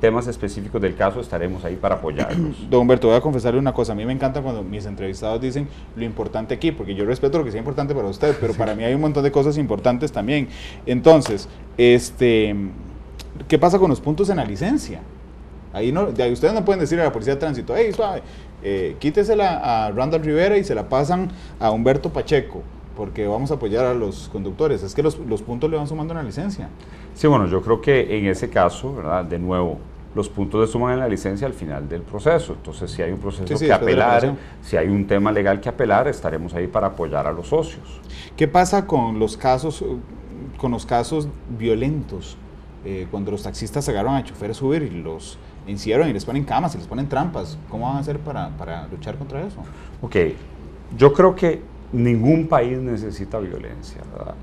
temas específicos del caso estaremos ahí para apoyarlos. Don Humberto, voy a confesarle una cosa. A mí me encanta cuando mis entrevistados dicen lo importante aquí, porque yo respeto lo que sea importante para usted, pero para mí hay un montón de cosas importantes también. Entonces, este, ¿qué pasa con los puntos en la licencia? Ahí no, ustedes no pueden decir a la policía de tránsito, hey, suave, eh, quítesela a Randall Rivera y se la pasan a Humberto Pacheco, porque vamos a apoyar a los conductores. Es que los, puntos le van sumando en la licencia. Sí, bueno, yo creo que en ese caso, ¿verdad? De nuevo, los puntos se suman en la licencia al final del proceso. Entonces, si hay un proceso que apelar, si hay un tema legal que apelar, estaremos ahí para apoyar a los socios. ¿Qué pasa con los casos, con los casos violentos? Eh, cuando los taxistas agarran a choferes Uber y los encierran y les ponen camas y les ponen trampas. ¿Cómo van a hacer para, para luchar contra eso? Ok, yo creo que ningún país necesita violencia, ¿verdad?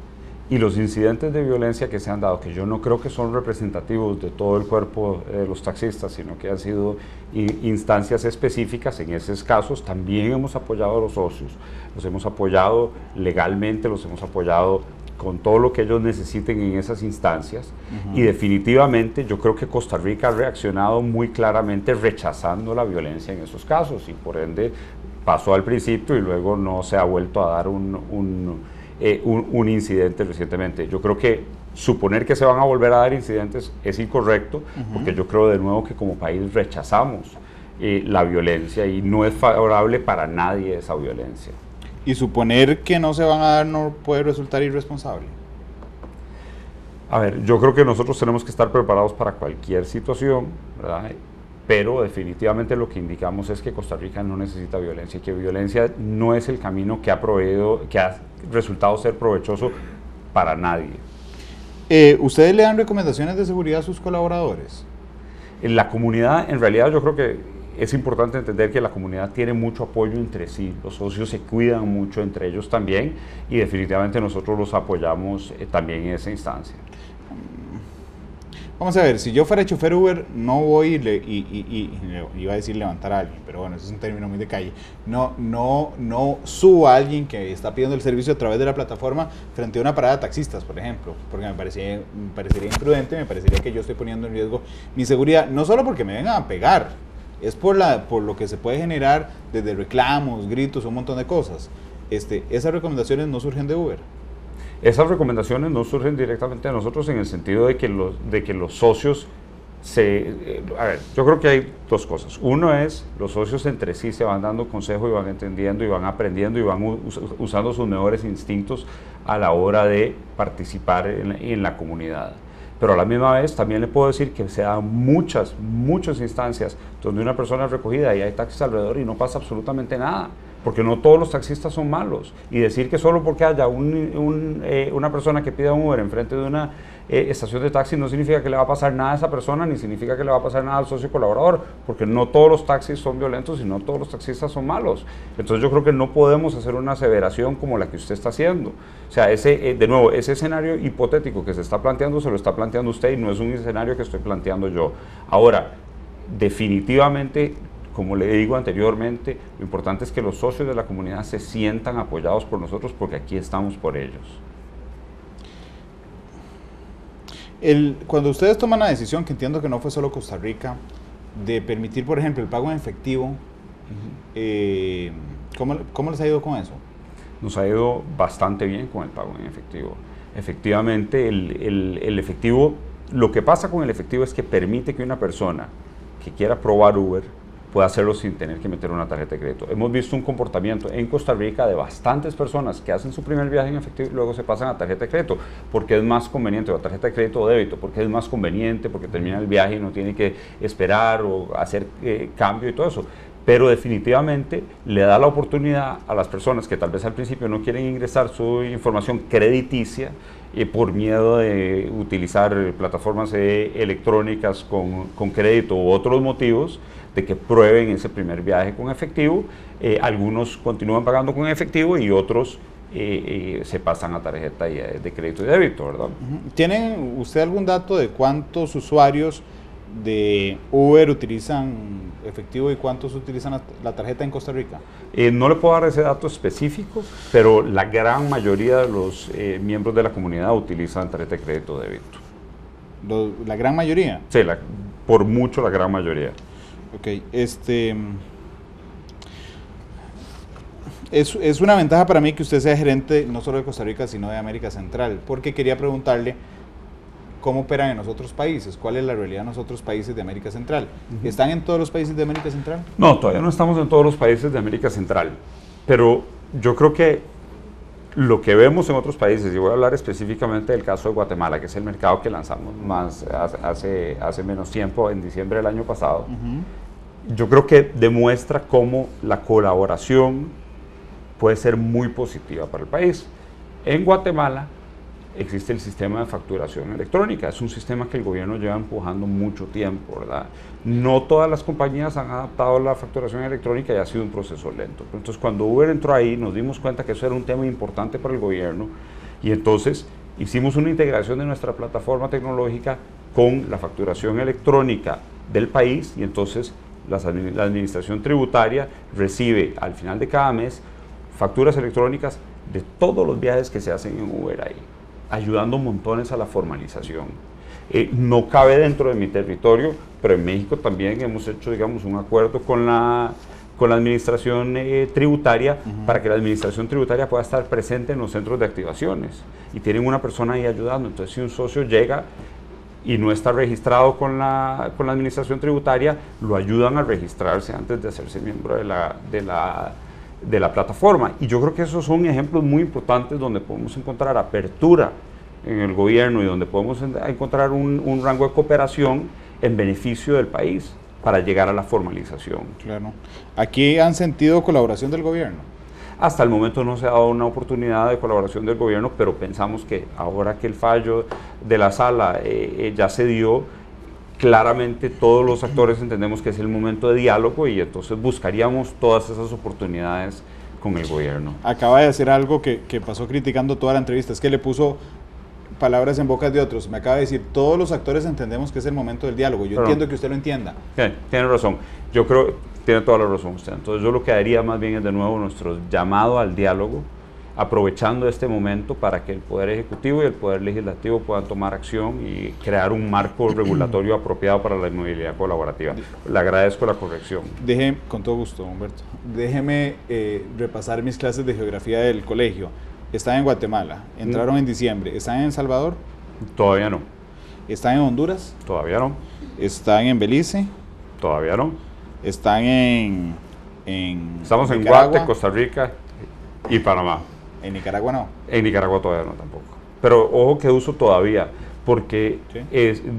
Y los incidentes de violencia que se han dado, que yo no creo que son representativos de todo el cuerpo de los taxistas, sino que han sido instancias específicas, en esos casos también hemos apoyado a los socios, los hemos apoyado legalmente, los hemos apoyado con todo lo que ellos necesiten en esas instancias. Y definitivamente yo creo que Costa Rica ha reaccionado muy claramente rechazando la violencia en esos casos y por ende pasó al principio y luego no se ha vuelto a dar un, un, eh, incidente recientemente. Yo creo que suponer que se van a volver a dar incidentes es incorrecto porque yo creo de nuevo que como país rechazamos eh, la violencia y no es favorable para nadie esa violencia. Y suponer que no se van a dar no puede resultar irresponsable. A ver, yo creo que nosotros tenemos que estar preparados para cualquier situación, ¿verdad? Pero definitivamente lo que indicamos es que Costa Rica no necesita violencia y que violencia no es el camino que ha proveído, que ha resultado ser provechoso para nadie. Eh, ¿Ustedes le dan recomendaciones de seguridad a sus colaboradores? En la comunidad, en realidad yo creo que es importante entender que la comunidad tiene mucho apoyo entre sí, los socios se cuidan mucho entre ellos también y definitivamente nosotros los apoyamos eh, también en esa instancia. Vamos a ver, si yo fuera chofer Uber, no voy y, iba a decir levantar a alguien, pero bueno, eso es un término muy de calle. No, no, no subo a alguien que está pidiendo el servicio a través de la plataforma frente a una parada de taxistas, por ejemplo, porque me, parecía, me parecería imprudente, me parecería que yo estoy poniendo en riesgo mi seguridad, no solo porque me vengan a pegar, es por, la, por lo que se puede generar desde reclamos, gritos, un montón de cosas. Este, esas recomendaciones no surgen de Uber. Esas recomendaciones no surgen directamente de nosotros en el sentido de que los, de que los socios se... Eh, a ver, yo creo que hay dos cosas. Uno es, los socios entre sí se van dando consejo y van entendiendo y van aprendiendo y van usando sus mejores instintos a la hora de participar en la comunidad pero a la misma vez también le puedo decir que se dan muchas, muchas instancias donde una persona es recogida y hay taxis alrededor y no pasa absolutamente nada, porque no todos los taxistas son malos. Y decir que solo porque haya un, eh, una persona que pida un Uber enfrente de una eh, estación de taxi no significa que le va a pasar nada a esa persona, ni significa que le va a pasar nada al socio colaborador, porque no todos los taxis son violentos y no todos los taxistas son malos. Entonces yo creo que no podemos hacer una aseveración como la que usted está haciendo. O sea, ese, eh, de nuevo, ese escenario hipotético que se está planteando, se lo está planteando usted y no es un escenario que estoy planteando yo. Ahora, definitivamente como le digo anteriormente, lo importante es que los socios de la comunidad se sientan apoyados por nosotros porque aquí estamos por ellos. El, cuando ustedes toman la decisión, que entiendo que no fue solo Costa Rica, de permitir, por ejemplo, el pago en efectivo, eh, ¿cómo, les ha ido con eso? Nos ha ido bastante bien con el pago en efectivo. Efectivamente, el, el efectivo, lo que pasa con el efectivo es que permite que una persona que quiera probar Uber puede hacerlo sin tener que meter una tarjeta de crédito. Hemos visto un comportamiento en Costa Rica de bastantes personas que hacen su primer viaje en efectivo y luego se pasan a tarjeta de crédito porque es más conveniente, o tarjeta de crédito o débito, porque es más conveniente, porque termina el viaje y no tiene que esperar o hacer eh, cambio y todo eso pero definitivamente le da la oportunidad a las personas que tal vez al principio no quieren ingresar su información crediticia eh, por miedo de utilizar plataformas eh, electrónicas con, con, crédito u otros motivos, de que prueben ese primer viaje con efectivo. Eh, algunos continúan pagando con efectivo y otros eh, se pasan a tarjeta de crédito y débito, ¿verdad? ¿Tiene usted algún dato de cuántos usuarios de Uber utilizan efectivo y cuántos utilizan la tarjeta en Costa Rica? no le puedo dar ese dato específico, pero la gran mayoría de los miembros de la comunidad utilizan tarjeta de crédito o débito. ¿La gran mayoría? Sí, por mucho la gran mayoría. Ok, este... Es, es, una ventaja para mí que usted sea gerente no solo de Costa Rica, sino de América Central, porque quería preguntarle cómo operan en los otros países, cuál es la realidad en los otros países de América Central. ¿Están en todos los países de América Central? No, todavía no estamos en todos los países de América Central, pero yo creo que lo que vemos en otros países, y voy a hablar específicamente del caso de Guatemala, que es el mercado que lanzamos más hace, hace menos tiempo, en diciembre del año pasado, yo creo que demuestra cómo la colaboración puede ser muy positiva para el país. En Guatemala existe el sistema de facturación electrónica. Es un sistema que el gobierno lleva empujando mucho tiempo, ¿verdad? No todas las compañías han adaptado la facturación electrónica y ha sido un proceso lento. Entonces, cuando Uber entró ahí, nos dimos cuenta que eso era un tema importante para el gobierno y entonces hicimos una integración de nuestra plataforma tecnológica con la facturación electrónica del país y entonces la administración tributaria recibe al final de cada mes facturas electrónicas de todos los viajes que se hacen en Uber ahí, ayudando montones a la formalización. Eh, no cabe dentro de mi territorio, pero en México también hemos hecho, digamos, un acuerdo con la, con la administración eh, tributaria para que la administración tributaria pueda estar presente en los centros de activaciones y tienen una persona ahí ayudando. Entonces, si un socio llega y no está registrado con la, con la administración tributaria, lo ayudan a registrarse antes de hacerse miembro de la, de la, de la plataforma. Y yo creo que esos son ejemplos muy importantes donde podemos encontrar apertura en el gobierno y donde podemos encontrar un, un rango de cooperación en beneficio del país para llegar a la formalización. Claro. ¿Aquí han sentido colaboración del gobierno? Hasta el momento no se ha dado una oportunidad de colaboración del gobierno, pero pensamos que ahora que el fallo de la sala eh, eh, ya se dio, claramente todos los actores entendemos que es el momento de diálogo y entonces buscaríamos todas esas oportunidades con el gobierno. Acaba de hacer algo que, que pasó criticando toda la entrevista, es que le puso palabras en bocas de otros. Me acaba de decir, todos los actores entendemos que es el momento del diálogo. Yo entiendo que usted lo entienda. tiene razón. Yo creo, tiene toda la razón usted. Entonces yo lo que haría más bien es de nuevo nuestro llamado al diálogo, aprovechando este momento para que el Poder Ejecutivo y el Poder Legislativo puedan tomar acción y crear un marco regulatorio apropiado para la inmovilidad colaborativa. Le agradezco la corrección. Déjeme, con todo gusto, Humberto, déjeme eh, repasar mis clases de geografía del colegio. Están en Guatemala, entraron en diciembre. ¿Están en El Salvador? Todavía no. ¿Están en Honduras? Todavía no. ¿Están en Belice? Todavía no están en, Estamos en Guate, Costa Rica y Panamá. ¿En Nicaragua no? En Nicaragua todavía no tampoco. Pero ojo que uso todavía, porque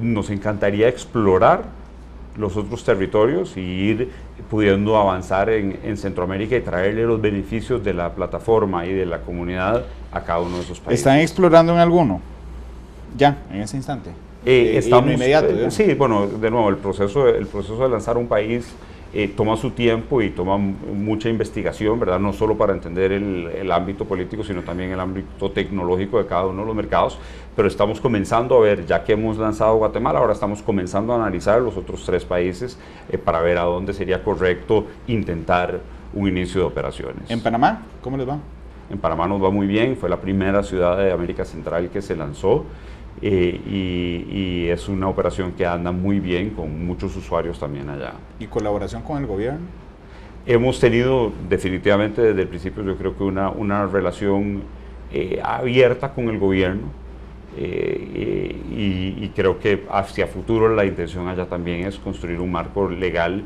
nos encantaría explorar los otros territorios y ir pudiendo avanzar en, Centroamérica y traerle los beneficios de la plataforma y de la comunidad a cada uno de esos países. ¿Están explorando en alguno? Ya, en ese instante. Eh, Eh, estamos, inmediato, eh, sí, bueno, de nuevo, el proceso, el proceso de lanzar un país eh, toma su tiempo y toma mucha investigación, ¿verdad? No solo para entender el, el ámbito político, sino también el ámbito tecnológico de cada uno de los mercados. Pero estamos comenzando a ver, ya que hemos lanzado Guatemala, ahora estamos comenzando a analizar los otros tres países eh, para ver a dónde sería correcto intentar un inicio de operaciones. En Panamá, ¿cómo les va? En Panamá nos va muy bien, fue la primera ciudad de América Central que se lanzó eh, y, y es una operación que anda muy bien con muchos usuarios también allá. ¿Y colaboración con el gobierno? Hemos tenido definitivamente desde el principio yo creo que una, una relación eh, abierta con el gobierno eh, y, y creo que hacia futuro la intención allá también es construir un marco legal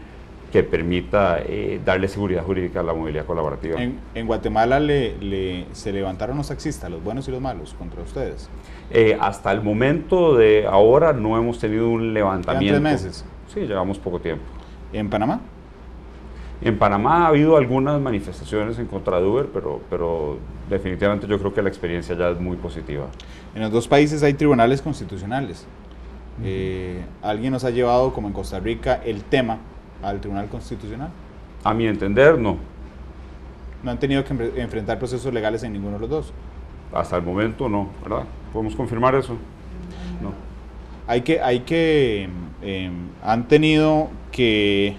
que permita darle seguridad jurídica a la movilidad colaborativa. En, en Guatemala le, le- se levantaron los taxistas, los buenos y los malos, contra ustedes. Eh, hasta el momento de ahora no hemos tenido un levantamiento. tres meses. Sí, llevamos poco tiempo. ¿En Panamá? En Panamá ha habido algunas manifestaciones en contra de Uber, pero, pero definitivamente yo creo que la experiencia ya es muy positiva. En los dos países hay tribunales constitucionales. Eh, ¿Alguien nos ha llevado, como en Costa Rica, el tema al Tribunal Constitucional? A mi entender, no. No han tenido que enfre- enfrentar procesos legales en ninguno de los dos. Hasta el momento no, ¿verdad? ¿Podemos confirmar eso? No. Hay que, hay que, eh, han tenido que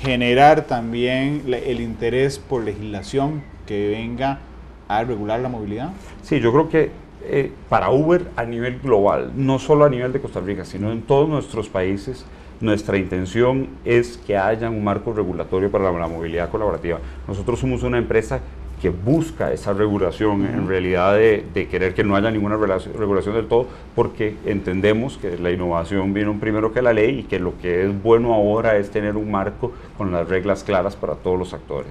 generar también el interés por legislación que venga a regular la movilidad. Sí, yo creo que eh, para Uber a nivel global, no solo a nivel de Costa Rica, sino en todos nuestros países, nuestra intención es que haya un marco regulatorio para la, la movilidad colaborativa. Nosotros somos una empresa que busca esa regulación, en realidad de, de querer que no haya ninguna regulación del todo, porque entendemos que la innovación vino primero que la ley y que lo que es bueno ahora es tener un marco con las reglas claras para todos los actores.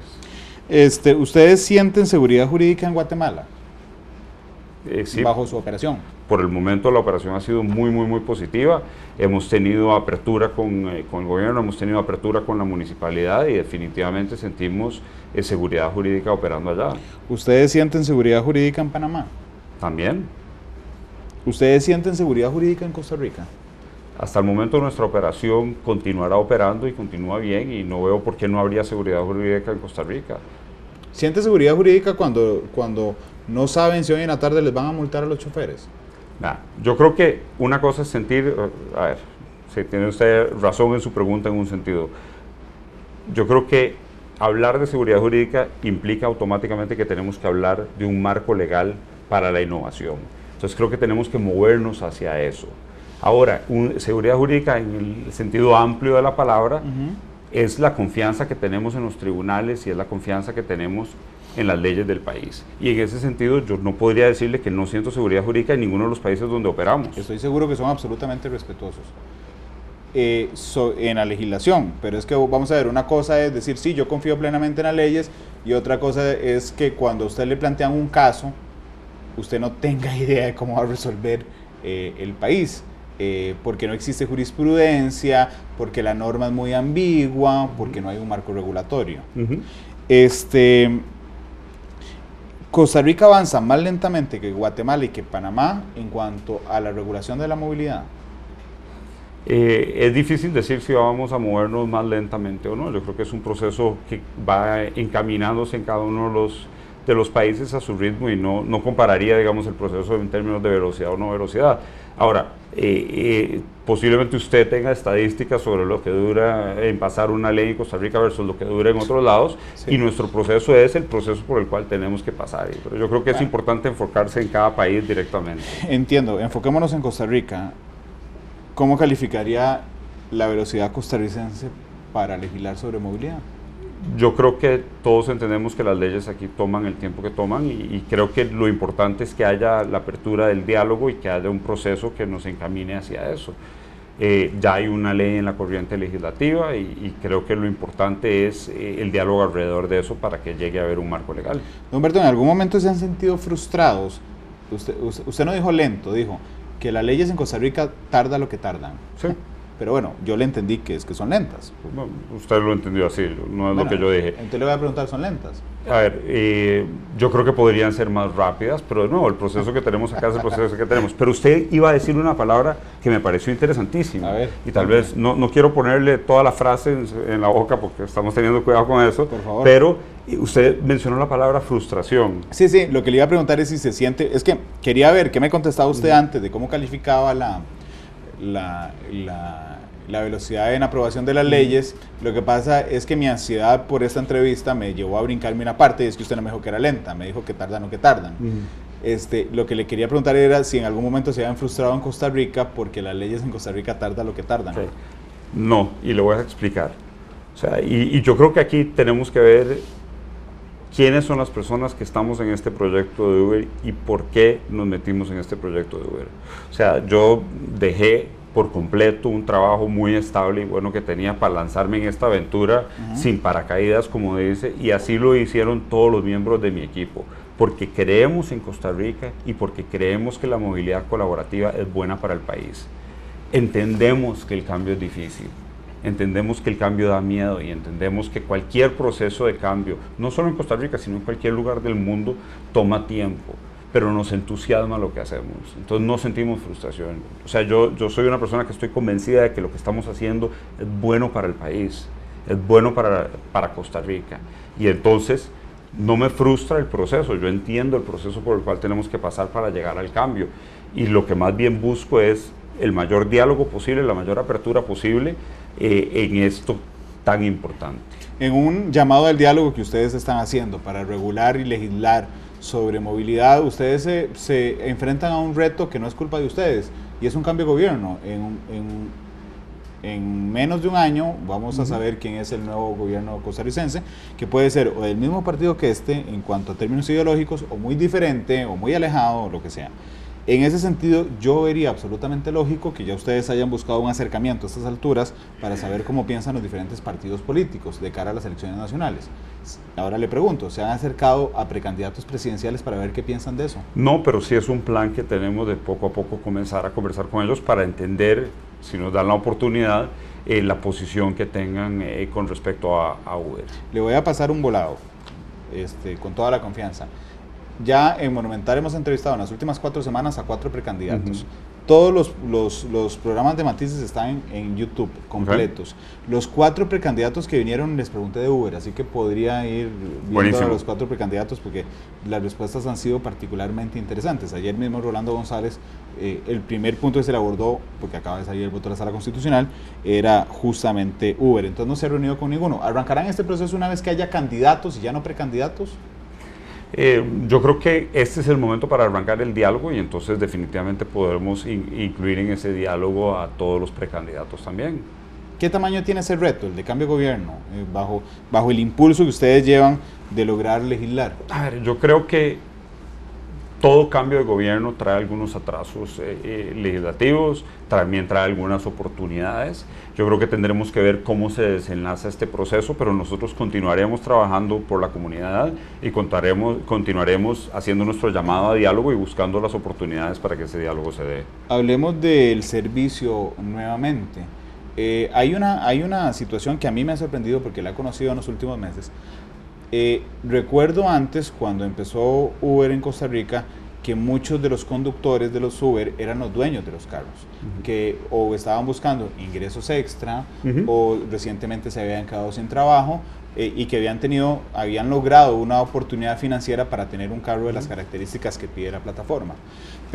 Este, ¿Ustedes sienten seguridad jurídica en Guatemala Eh, sí, bajo su operación? Por el momento la operación ha sido muy, muy, muy positiva. Hemos tenido apertura con, eh, con el gobierno, hemos tenido apertura con la municipalidad y definitivamente sentimos eh, seguridad jurídica operando allá. ¿Ustedes sienten seguridad jurídica en Panamá? También, ¿Ustedes sienten seguridad jurídica en Costa Rica? hasta el momento nuestra operación continuará operando y continúa bien y no veo por qué no habría seguridad jurídica en Costa Rica. ¿Siente seguridad jurídica cuando, cuando no saben si hoy en la tarde les van a multar a los choferes? Nah, yo creo que una cosa es sentir, eh, a ver, si tiene usted razón en su pregunta en un sentido. Yo creo que hablar de seguridad jurídica implica automáticamente que tenemos que hablar de un marco legal para la innovación. Entonces creo que tenemos que movernos hacia eso. Ahora, un- seguridad jurídica en el sentido amplio de la palabra es la confianza que tenemos en los tribunales y es la confianza que tenemos en las leyes del país. Y en ese sentido yo no podría decirle que no siento seguridad jurídica en ninguno de los países donde operamos. Estoy seguro que son absolutamente respetuosos eh, so- en la legislación, pero es que vamos a ver, una cosa es decir, sí, yo confío plenamente en las leyes y otra cosa es que cuando a usted le plantean un caso, usted no tenga idea de cómo va a resolver eh, el país. eh, porque no existe jurisprudencia, porque la norma es muy ambigua, porque no hay un marco regulatorio. Ujú. Este, Costa Rica avanza más lentamente que Guatemala y que Panamá en cuanto a la regulación de la movilidad. Eh, es difícil decir si vamos a movernos más lentamente o no. Yo creo que es un proceso que va encaminándose en cada uno de los, de los países a su ritmo y no, no compararía, digamos, el proceso en términos de velocidad o no velocidad. Ahora, eh, eh, posiblemente usted tenga estadísticas sobre lo que dura en pasar una ley en Costa Rica versus lo que dura en otros lados Sí. y nuestro proceso es el proceso por el cual tenemos que pasar. Pero yo creo que es Claro. importante enfocarse en cada país directamente. Entiendo, enfoquémonos en Costa Rica. ¿Cómo calificaría la velocidad costarricense para legislar sobre movilidad? Yo creo que todos entendemos que las leyes aquí toman el tiempo que toman y, y creo que lo importante es que haya la apertura del diálogo y que haya un proceso que nos encamine hacia eso. Eh, ya hay una ley en la corriente legislativa y, y creo que lo importante es eh, el diálogo alrededor de eso para que llegue a haber un marco legal. Don Humberto, ¿en algún momento se han sentido frustrados? Usted, usted, usted no dijo lento, dijo que las leyes en Costa Rica tarda lo que tardan. Sí. Pero bueno, yo le entendí que es que son lentas. usted lo entendió así, no es lo que yo dije. Entonces le voy a preguntar, ¿son lentas? A ver, eh, yo creo que podrían ser más rápidas, pero de nuevo, el proceso que tenemos acá es el proceso que tenemos. Pero usted iba a decir una palabra que me pareció interesantísima. A ver, y tal vez, no, no, quiero ponerle toda la frase en, en, la boca porque estamos teniendo cuidado con eso. Por favor. Pero usted mencionó la palabra frustración. Sí, sí, lo que le iba a preguntar es si se siente. Es que quería ver qué me contestaba usted antes de cómo calificaba la, la, la la velocidad en aprobación de las leyes. Lo que pasa es que mi ansiedad por esta entrevista me llevó a brincarme una parte y es que usted no me dijo que era lenta, me dijo que tardan o que tardan. este, lo que le quería preguntar era si en algún momento se habían frustrado en Costa Rica porque las leyes en Costa Rica tardan lo que tardan. No, y le voy a explicar. O sea, y, y yo creo que aquí tenemos que ver quiénes son las personas que estamos en este proyecto de Uber y por qué nos metimos en este proyecto de Uber. O sea, yo dejé por completo un trabajo muy estable y bueno que tenía para lanzarme en esta aventura sin paracaídas, como dice, y así lo hicieron todos los miembros de mi equipo, porque creemos en Costa Rica y porque creemos que la movilidad colaborativa es buena para el país. Entendemos que el cambio es difícil, entendemos que el cambio da miedo y entendemos que cualquier proceso de cambio, no solo en Costa Rica, sino en cualquier lugar del mundo, toma tiempo pero nos entusiasma lo que hacemos. Entonces no sentimos frustración. O sea, yo, yo soy una persona que estoy convencida de que lo que estamos haciendo es bueno para el país, es bueno para, para Costa Rica. Y entonces no me frustra el proceso, yo entiendo el proceso por el cual tenemos que pasar para llegar al cambio. Y lo que más bien busco es el mayor diálogo posible, la mayor apertura posible eh, en esto tan importante. En un llamado al diálogo que ustedes están haciendo para regular y legislar, sobre movilidad, ustedes se, se, enfrentan a un reto que no es culpa de ustedes y es un cambio de gobierno. En, en, en menos de un año vamos a saber quién es el nuevo gobierno costarricense, que puede ser o del mismo partido que este en cuanto a términos ideológicos, o muy diferente, o muy alejado, o lo que sea. En ese sentido, yo vería absolutamente lógico que ya ustedes hayan buscado un acercamiento a estas alturas para saber cómo piensan los diferentes partidos políticos de cara a las elecciones nacionales. Ahora le pregunto, ¿se han acercado a precandidatos presidenciales para ver qué piensan de eso? No, pero sí es un plan que tenemos de poco a poco comenzar a conversar con ellos para entender, si nos dan la oportunidad, eh, la posición que tengan eh, con respecto a, a Uber. Le voy a pasar un volado, este, con toda la confianza. Ya en Monumental hemos entrevistado en las últimas cuatro semanas a cuatro precandidatos. Todos los, los, los, programas de matices están en, YouTube completos. Los cuatro precandidatos que vinieron les pregunté de Uber, así que podría ir viendo a los cuatro precandidatos porque las respuestas han sido particularmente interesantes. Ayer mismo Rolando González, eh, el primer punto que se le abordó, porque acaba de salir el voto de la sala constitucional, era justamente Uber. Entonces no se ha reunido con ninguno. ¿Arrancarán este proceso una vez que haya candidatos y ya no precandidatos? Eh, yo creo que este es el momento para arrancar el diálogo y entonces definitivamente podremos incluir en ese diálogo a todos los precandidatos también. ¿Qué tamaño tiene ese reto, el de cambio de gobierno, eh, bajo, bajo el impulso que ustedes llevan de lograr legislar? A ver, yo creo que todo cambio de gobierno trae algunos atrasos eh, eh, legislativos, también trae algunas oportunidades. Yo creo que tendremos que ver cómo se desenlaza este proceso, pero nosotros continuaremos trabajando por la comunidad y contaremos, continuaremos haciendo nuestro llamado a diálogo y buscando las oportunidades para que ese diálogo se dé. Hablemos del servicio nuevamente. Eh, hay, una, hay una situación que a mí me ha sorprendido porque la he conocido en los últimos meses eh, recuerdo antes, cuando empezó Uber en Costa Rica, que muchos de los conductores de los Uber eran los dueños de los carros, que o estaban buscando ingresos extra o recientemente se habían quedado sin trabajo eh, y que habían tenido, habían logrado una oportunidad financiera para tener un carro de las características que pide la plataforma.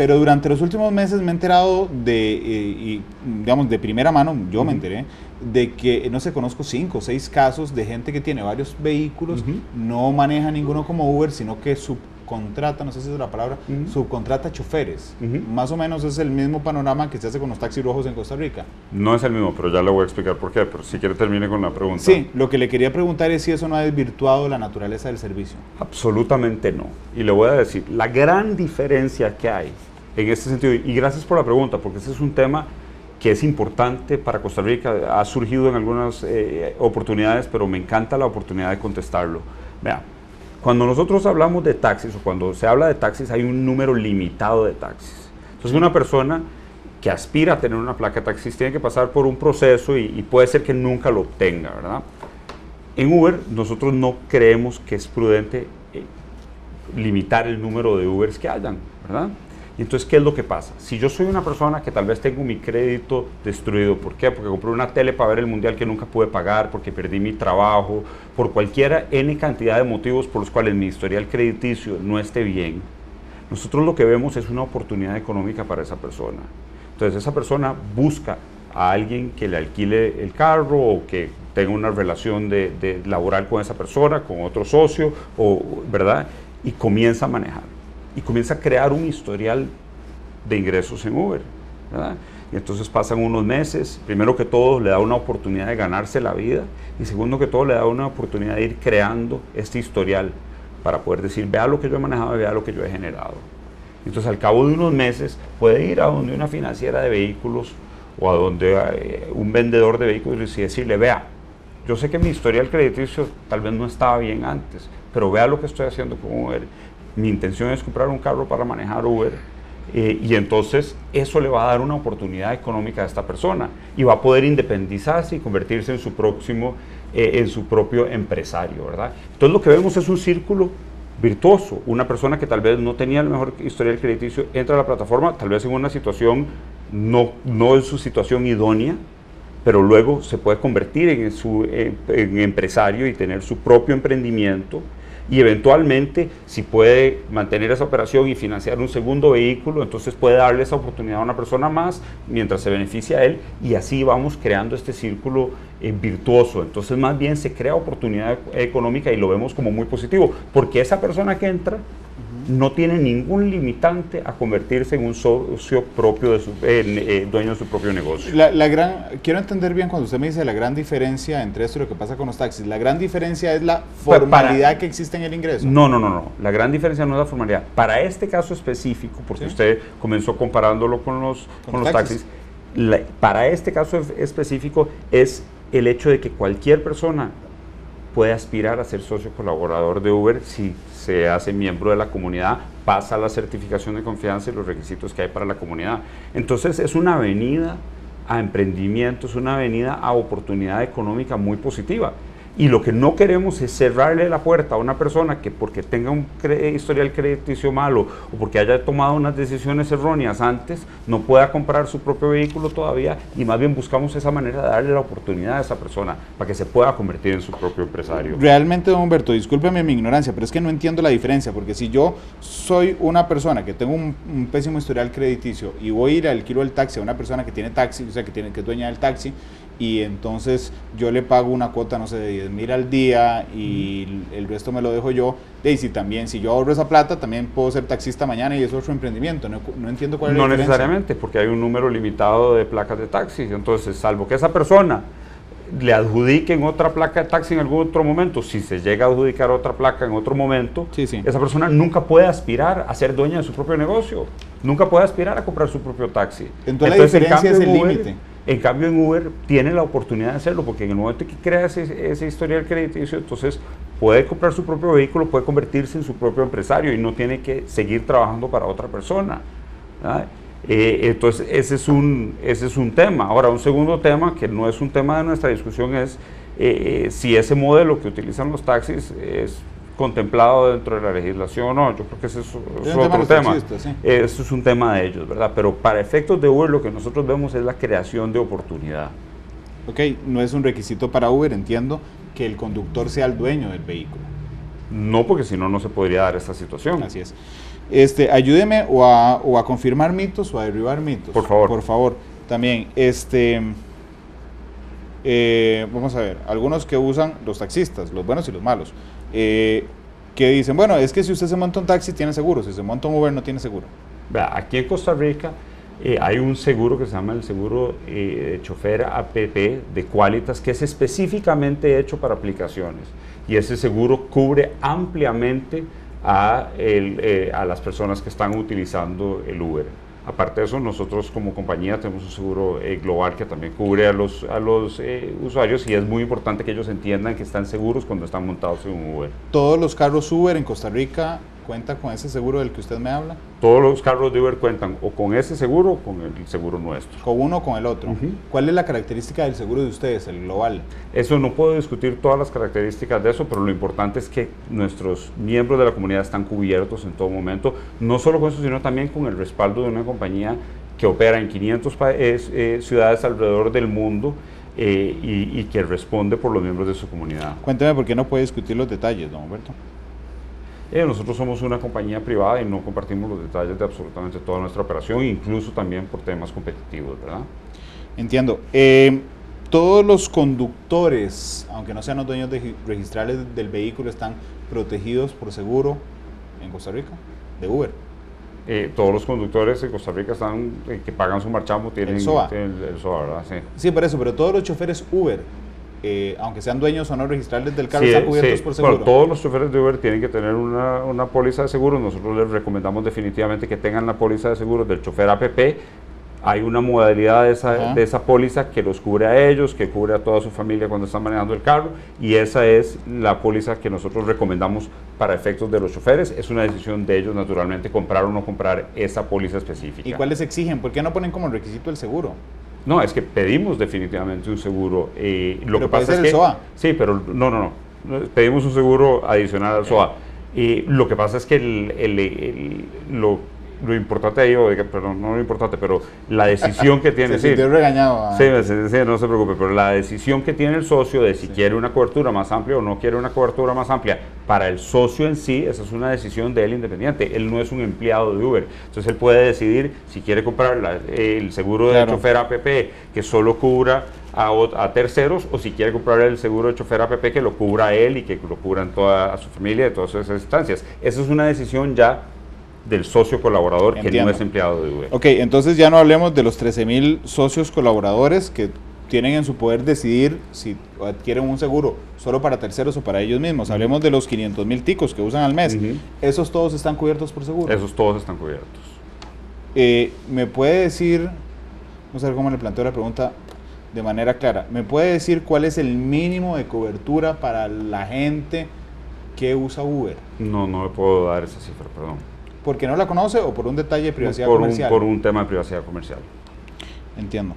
Pero durante los últimos meses me he enterado de, eh, digamos, de primera mano, yo me enteré, de que, no sé, conozco cinco o seis casos de gente que tiene varios vehículos, no maneja ninguno como Uber, sino que su subcontrata, no sé si es la palabra, subcontrata choferes. Más o menos es el mismo panorama que se hace con los taxis rojos en Costa Rica. No es el mismo, pero ya le voy a explicar por qué, pero si quiere termine con la pregunta. Sí, lo que le quería preguntar es si eso no ha desvirtuado la naturaleza del servicio. Absolutamente no. Y le voy a decir, la gran diferencia que hay en este sentido, y gracias por la pregunta, porque este es un tema que es importante para Costa Rica, ha surgido en algunas eh, oportunidades, pero me encanta la oportunidad de contestarlo. Vea, cuando nosotros hablamos de taxis o cuando se habla de taxis hay un número limitado de taxis. Entonces una persona que aspira a tener una placa de taxis tiene que pasar por un proceso y, puede ser que nunca lo obtenga, ¿verdad? En Uber nosotros no creemos que es prudente eh, limitar el número de Ubers que hayan, ¿verdad? Entonces, ¿qué es lo que pasa? Si yo soy una persona que tal vez tengo mi crédito destruido, ¿por qué? Porque compré una tele para ver el mundial que nunca pude pagar, porque perdí mi trabajo, por cualquiera N cantidad de motivos por los cuales mi historial crediticio no esté bien, nosotros lo que vemos es una oportunidad económica para esa persona. Entonces, esa persona busca a alguien que le alquile el carro o que tenga una relación de, laboral con esa persona, con otro socio, o, ¿verdad? Y comienza a manejar y comienza a crear un historial de ingresos en Uber. Y entonces pasan unos meses, primero que todo le da una oportunidad de ganarse la vida y segundo que todo le da una oportunidad de ir creando este historial para poder decir, vea lo que yo he manejado, vea lo que yo he generado. Entonces al cabo de unos meses puede ir a donde una financiera de vehículos o a donde eh, un vendedor de vehículos y decirle, vea, yo sé que mi historial crediticio tal vez no estaba bien antes, pero vea lo que estoy haciendo con Uber mi intención es comprar un carro para manejar Uber. Eh, y entonces eso le va a dar una oportunidad económica a esta persona y va a poder independizarse y convertirse en su próximo, eh, en su propio empresario, ¿verdad? Entonces lo que vemos es un círculo virtuoso. Una persona que tal vez no tenía el mejor historial crediticio entra a la plataforma, tal vez en una situación no, no en su situación idónea, pero luego se puede convertir en, su, en empresario y tener su propio emprendimiento y eventualmente si puede mantener esa operación y financiar un segundo vehículo, entonces puede darle esa oportunidad a una persona más mientras se beneficia a él y así vamos creando este círculo eh, virtuoso. Entonces más bien se crea oportunidad económica y lo vemos como muy positivo, porque esa persona que entra no tiene ningún limitante a convertirse en un socio propio, de su, eh, dueño de su propio negocio. La, gran, quiero entender bien cuando usted me dice la gran diferencia entre esto y lo que pasa con los taxis. La gran diferencia es la formalidad que existe en el ingreso. No, no, no, no. La gran diferencia no es la formalidad. Para este caso específico, porque usted comenzó comparándolo con los, con, los taxis, para este caso específico es el hecho de que cualquier persona puede aspirar a ser socio colaborador de Uber si se hace miembro de la comunidad, pasa la certificación de confianza y los requisitos que hay para la comunidad. Entonces es una avenida a emprendimiento, es una avenida a oportunidad económica muy positiva. Y lo que no queremos es cerrarle la puerta a una persona que porque tenga un historial crediticio malo o porque haya tomado unas decisiones erróneas antes, no pueda comprar su propio vehículo todavía y más bien buscamos esa manera de darle la oportunidad a esa persona para que se pueda convertir en su propio empresario. Realmente, don Humberto, discúlpeme mi ignorancia, pero es que no entiendo la diferencia, porque si yo soy una persona que tengo un, pésimo historial crediticio y voy a ir al kilo del taxi a una persona que tiene taxi, o sea, que, tiene, que es dueña del taxi, y entonces yo le pago una cuota, no sé, de 10 mil al día y el resto me lo dejo yo. Y si también, si yo ahorro esa plata, también puedo ser taxista mañana y es otro emprendimiento. No, no entiendo cuál es la No necesariamente, porque hay un número limitado de placas de taxi. Entonces, salvo que esa persona le adjudiquen otra placa de taxi en algún otro momento, si se llega a adjudicar otra placa en otro momento, esa persona nunca puede aspirar a ser dueña de su propio negocio, nunca puede aspirar a comprar su propio taxi. Entonces, la diferencia es el límite. En cambio, en Uber tiene la oportunidad de hacerlo, porque en el momento que crea ese, ese historial crediticio, entonces puede comprar su propio vehículo, puede convertirse en su propio empresario y no tiene que seguir trabajando para otra persona. Eh, entonces, ese es, un, ese es un tema. Ahora, un segundo tema, que no es un tema de nuestra discusión, es eh, si ese modelo que utilizan los taxis es contemplado dentro de la legislación o no. Yo creo que ese es, otro tema. Eso es un tema de ellos, ¿verdad? Pero para efectos de Uber lo que nosotros vemos es la creación de oportunidad. Ok, no es un requisito para Uber, entiendo, que el conductor sea el dueño del vehículo. No, porque si no, no se podría dar esta situación. Así es. Este, ayúdeme o a, o a confirmar mitos o a derribar mitos. Por favor. Por favor. También, este, eh, vamos a ver, algunos que usan los taxistas, los buenos y los malos, eh, que dicen, bueno, es que si usted se monta un taxi tiene seguro, si se monta un Uber no tiene seguro. Aquí en Costa Rica eh, hay un seguro que se llama el seguro de chofer APP de Qualitas, que es específicamente hecho para aplicaciones. Y ese seguro cubre ampliamente a, el, a las personas que están utilizando el Uber. Aparte de eso, nosotros como compañía tenemos un seguro eh, global que también cubre a los, a los eh, usuarios y es muy importante que ellos entiendan que están seguros cuando están montados en un Uber. Todos los carros Uber en Costa Rica cuenta con ese seguro del que usted me habla? Todos los carros de Uber cuentan o con ese seguro o con el seguro nuestro. Con uno o con el otro. ¿Cuál es la característica del seguro de ustedes, el global? Eso no puedo discutir todas las características de eso, pero lo importante es que nuestros miembros de la comunidad están cubiertos en todo momento, no solo con eso, sino también con el respaldo de una compañía que opera en 500 eh, ciudades alrededor del mundo eh, y, que responde por los miembros de su comunidad. Cuénteme por qué no puede discutir los detalles, don Humberto. Eh, nosotros somos una compañía privada y no compartimos los detalles de absolutamente toda nuestra operación, incluso también por temas competitivos, ¿verdad? Entiendo. todos los conductores, aunque no sean los dueños de registrales del vehículo, están protegidos por seguro en Costa Rica, de Uber. Eh, todos los conductores de Costa Rica están, eh, que pagan su marchamo tienen el SOA. el, SOA, ¿verdad? Sí. sí, por eso, pero todos los choferes Uber, eh, aunque sean dueños o no registrarles del carro, están cubiertos por seguro. Bueno, todos los choferes de Uber tienen que tener una, una póliza de seguro. Nosotros les recomendamos definitivamente que tengan la póliza de seguro del chofer APP hay una modalidad de esa, de esa póliza que los cubre a ellos, que cubre a toda su familia cuando están manejando el carro y esa es la póliza que nosotros recomendamos para efectos de los choferes. Es una decisión de ellos naturalmente comprar o no comprar esa póliza específica. ¿Y cuáles exigen? ¿Por qué no ponen como requisito el seguro? No, es que pedimos definitivamente un seguro. Eh, lo que pasa es que, SOA. Sí, pero no, no, no. Pedimos un seguro adicional al SOA. Y lo que pasa es que el, el, lo lo importante ahí, o, perdón, no lo importante, pero la decisión que tiene. se sí, regañado. Ah. Sí, no se preocupe, pero la decisión que tiene el socio de si quiere una cobertura más amplia o no quiere una cobertura más amplia para el socio en sí, esa es una decisión de él independiente. Él no es un empleado de Uber. Entonces él puede decidir si quiere comprar el seguro de chofer APP que solo cubra a, a, terceros o si quiere comprar el seguro de chofer APP que lo cubra a él y que lo cubran toda a su familia de todas esas instancias. Esa es una decisión ya del socio colaborador que no es empleado de Uber. Ok, entonces ya no hablemos de los 13 mil socios colaboradores que tienen en su poder decidir si adquieren un seguro solo para terceros o para ellos mismos. Hablemos de los 500 mil ticos que usan al mes. ¿Esos todos están cubiertos por seguro? Esos todos están cubiertos. Eh, ¿Me puede decir, vamos a ver cómo le planteo la pregunta de manera clara, ¿me puede decir cuál es el mínimo de cobertura para la gente que usa Uber? No, no le puedo dar esa cifra, perdón porque no la conoce o por un detalle de privacidad por comercial? Un, por un tema de privacidad comercial. Entiendo.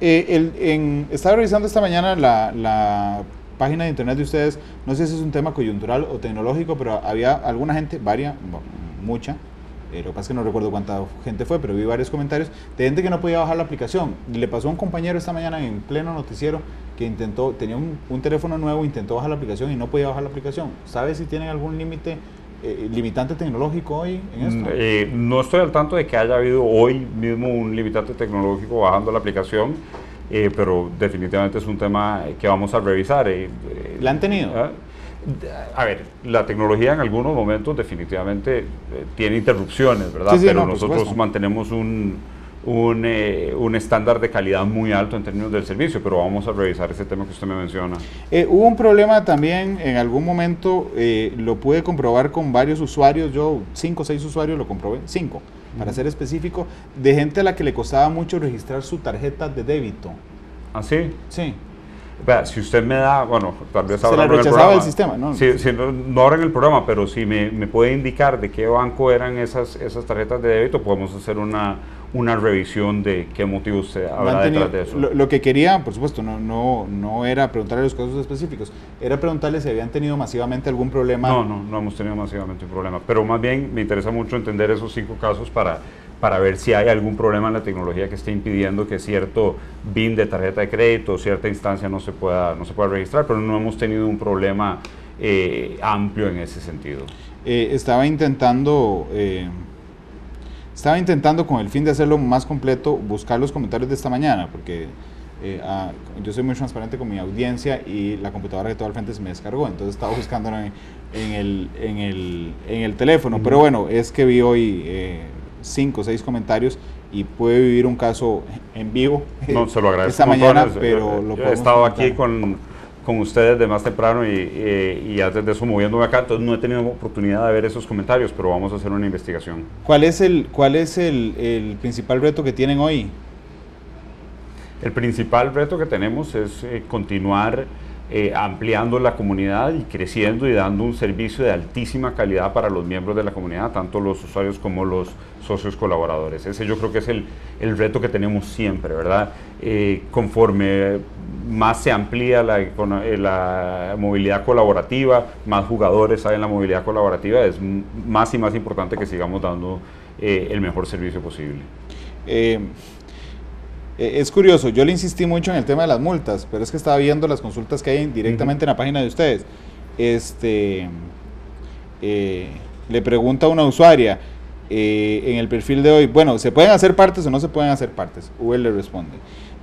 Eh, estaba revisando esta mañana la, página de internet de ustedes, no sé si es un tema coyuntural o tecnológico, pero había alguna gente, varia, mucha, eh, lo que pasa es que no recuerdo cuánta gente fue, pero vi varios comentarios de gente que no podía bajar la aplicación. Le pasó a un compañero esta mañana en pleno noticiero que intentó, tenía un, teléfono nuevo, intentó bajar la aplicación y no podía bajar la aplicación. ¿Sabe si tienen algún límite, eh, limitante tecnológico hoy en esto? Mm, eh, no estoy al tanto de que haya habido hoy mismo un limitante tecnológico bajando la aplicación. Eh, pero definitivamente es un tema que vamos a revisar. ¿La han tenido? A ver, la tecnología en algunos momentos definitivamente tiene interrupciones, ¿verdad? pero nosotros mantenemos un, eh, un, estándar de calidad muy alto en términos del servicio, pero vamos a revisar ese tema que usted me menciona. Eh, hubo un problema también, en algún momento eh, lo pude comprobar con varios usuarios, yo cinco o seis usuarios lo comprobé, cinco, para ser específico, de gente a la que le costaba mucho registrar su tarjeta de débito. ¿Ah, sí? Sí. Vea, si usted me da, bueno, tal vez ahora. Se le rechazaba el, sistema, ¿no? Sí, no, no, ahora en el programa, pero si me, me, puede indicar de qué banco eran esas, esas tarjetas de débito, podemos hacer una, una revisión de qué motivos se habrá detrás de eso. Lo, que quería, por supuesto, no, no, no era preguntarle los casos específicos, era preguntarle si habían tenido masivamente algún problema. No, no, no hemos tenido masivamente un problema, pero más bien me interesa mucho entender esos cinco casos para, para ver si hay algún problema en la tecnología que esté impidiendo que cierto BIN de tarjeta de crédito o cierta instancia no se pueda, no se pueda registrar, pero no hemos tenido un problema eh, amplio en ese sentido. Eh, estaba intentando... Eh, estaba intentando con el fin de hacerlo más completo buscar los comentarios de esta mañana, porque eh, ah, yo soy muy transparente con mi audiencia y la computadora que todo al frente se me descargó, entonces estaba buscándolo en, el, en, el, en el teléfono. Pero bueno, es que vi hoy eh, cinco o seis comentarios y pude vivir un caso en vivo. No, se lo agradezco. Esta mañana, pero lo He estado aquí con con ustedes de más temprano y, y, antes de eso moviéndome acá, entonces no he tenido oportunidad de ver esos comentarios, pero vamos a hacer una investigación. ¿Cuál es el, cuál es el, el principal reto que tienen hoy? El principal reto que tenemos es eh, continuar eh, ampliando la comunidad y creciendo y dando un servicio de altísima calidad para los miembros de la comunidad, tanto los usuarios como los socios colaboradores. Ese yo creo que es el, el reto que tenemos siempre, ¿verdad? Eh, conforme más se amplía la, eh, la, movilidad colaborativa, más jugadores hay en la movilidad colaborativa, es más y más importante que sigamos dando el mejor servicio posible. Eh, es curioso, yo le insistí mucho en el tema de las multas, pero es que estaba viendo las consultas que hay directamente en la página de ustedes. Este, eh, le pregunta a una usuaria eh, en el perfil de hoy, bueno, ¿se pueden hacer partes o no se pueden hacer partes? Uber le responde.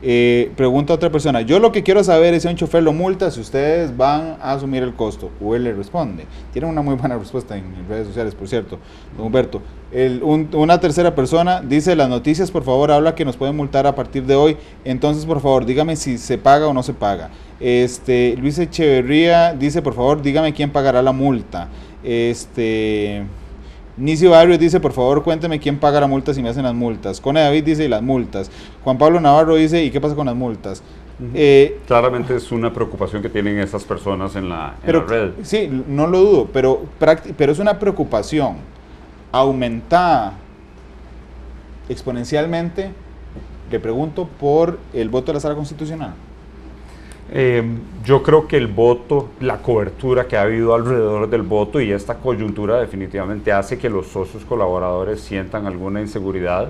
Eh, pregunta a otra persona, yo lo que quiero saber es si un chofer lo multa, si ustedes van a asumir el costo. O le responde. Tiene una muy buena respuesta en redes sociales, por cierto, don Humberto. una tercera persona dice, las noticias, por favor, habla que nos pueden multar a partir de hoy. Entonces, por favor, dígame si se paga o no se paga. Este, Luis Echeverría dice, por favor, dígame quién pagará la multa. Este... Nicio Barrios dice, por favor, cuénteme quién paga la multa si me hacen las multas. Cone David dice, y las multas. Juan Pablo Navarro dice, ¿y qué pasa con las multas? Eh, Claramente es una preocupación que tienen esas personas en la, red. Sí, no lo dudo, pero, pero es una preocupación aumentada exponencialmente, le pregunto, por el voto de la sala constitucional. Eh, yo creo que el voto, la cobertura que ha habido alrededor del voto y esta coyuntura definitivamente hace que los socios colaboradores sientan alguna inseguridad.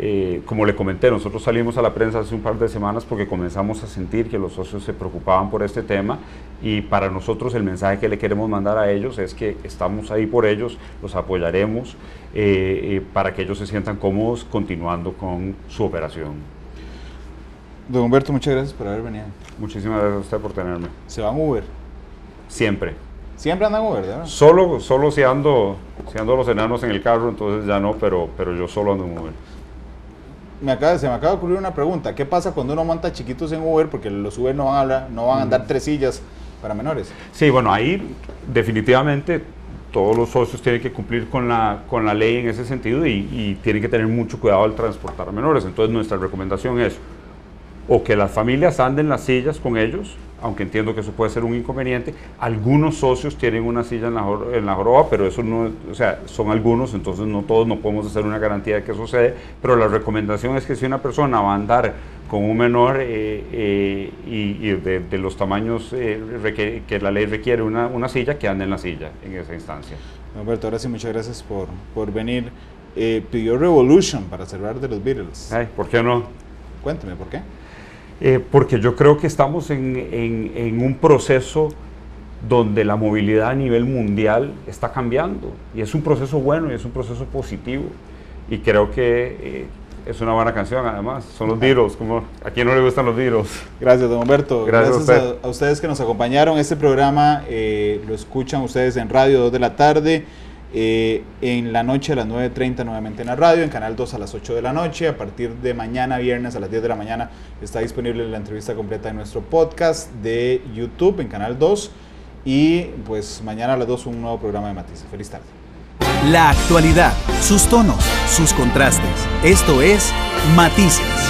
Eh, como le comenté, nosotros salimos a la prensa hace un par de semanas porque comenzamos a sentir que los socios se preocupaban por este tema y para nosotros el mensaje que le queremos mandar a ellos es que estamos ahí por ellos, los apoyaremos eh, para que ellos se sientan cómodos continuando con su operación. Don Humberto, muchas gracias por haber venido. Muchísimas gracias a usted por tenerme. ¿Se va en Uber? Siempre. ¿Siempre anda en Uber, verdad? Solo, solo si, ando, si ando los enanos en el carro, entonces ya no, pero, pero yo solo ando en Uber. Me acaba, se me acaba de ocurrir una pregunta. ¿Qué pasa cuando uno monta chiquitos en Uber? Porque los Uber no van a, no van a andar tres sillas para menores. Sí, bueno, ahí definitivamente todos los socios tienen que cumplir con la, con la ley en ese sentido y, y tienen que tener mucho cuidado al transportar a menores. Entonces nuestra recomendación es o que las familias anden las sillas con ellos, aunque entiendo que eso puede ser un inconveniente. Algunos socios tienen una silla en la, en la joroba, pero eso no, o sea, son algunos, entonces no todos no podemos hacer una garantía de que sucede, pero la recomendación es que si una persona va a andar con un menor eh, eh, y, de, los tamaños eh, que la ley requiere una, una, silla, que ande en la silla en esa instancia. Alberto, ahora sí, muchas gracias por, por venir. pidió Revolution para cerrar de los Beatles. Ay, ¿Por qué no? Cuénteme, ¿por qué? Eh, porque yo creo que estamos en, en, un proceso donde la movilidad a nivel mundial está cambiando y es un proceso bueno y es un proceso positivo y creo que eh, es una buena canción además, son los Beatles, como a quien no le gustan los Beatles. Gracias, don Humberto. Gracias, a, ustedes que nos acompañaron. Este programa eh, lo escuchan ustedes en radio 2 de la tarde. Eh, en la noche a las 9.30 nuevamente en la radio, en Canal 2 a las 8 de la noche, a partir de mañana viernes a las 10 de la mañana está disponible la entrevista completa en nuestro podcast de YouTube en Canal 2 y pues mañana a las 2 un nuevo programa de Matices. Feliz tarde. La actualidad, sus tonos, sus contrastes. Esto es Matices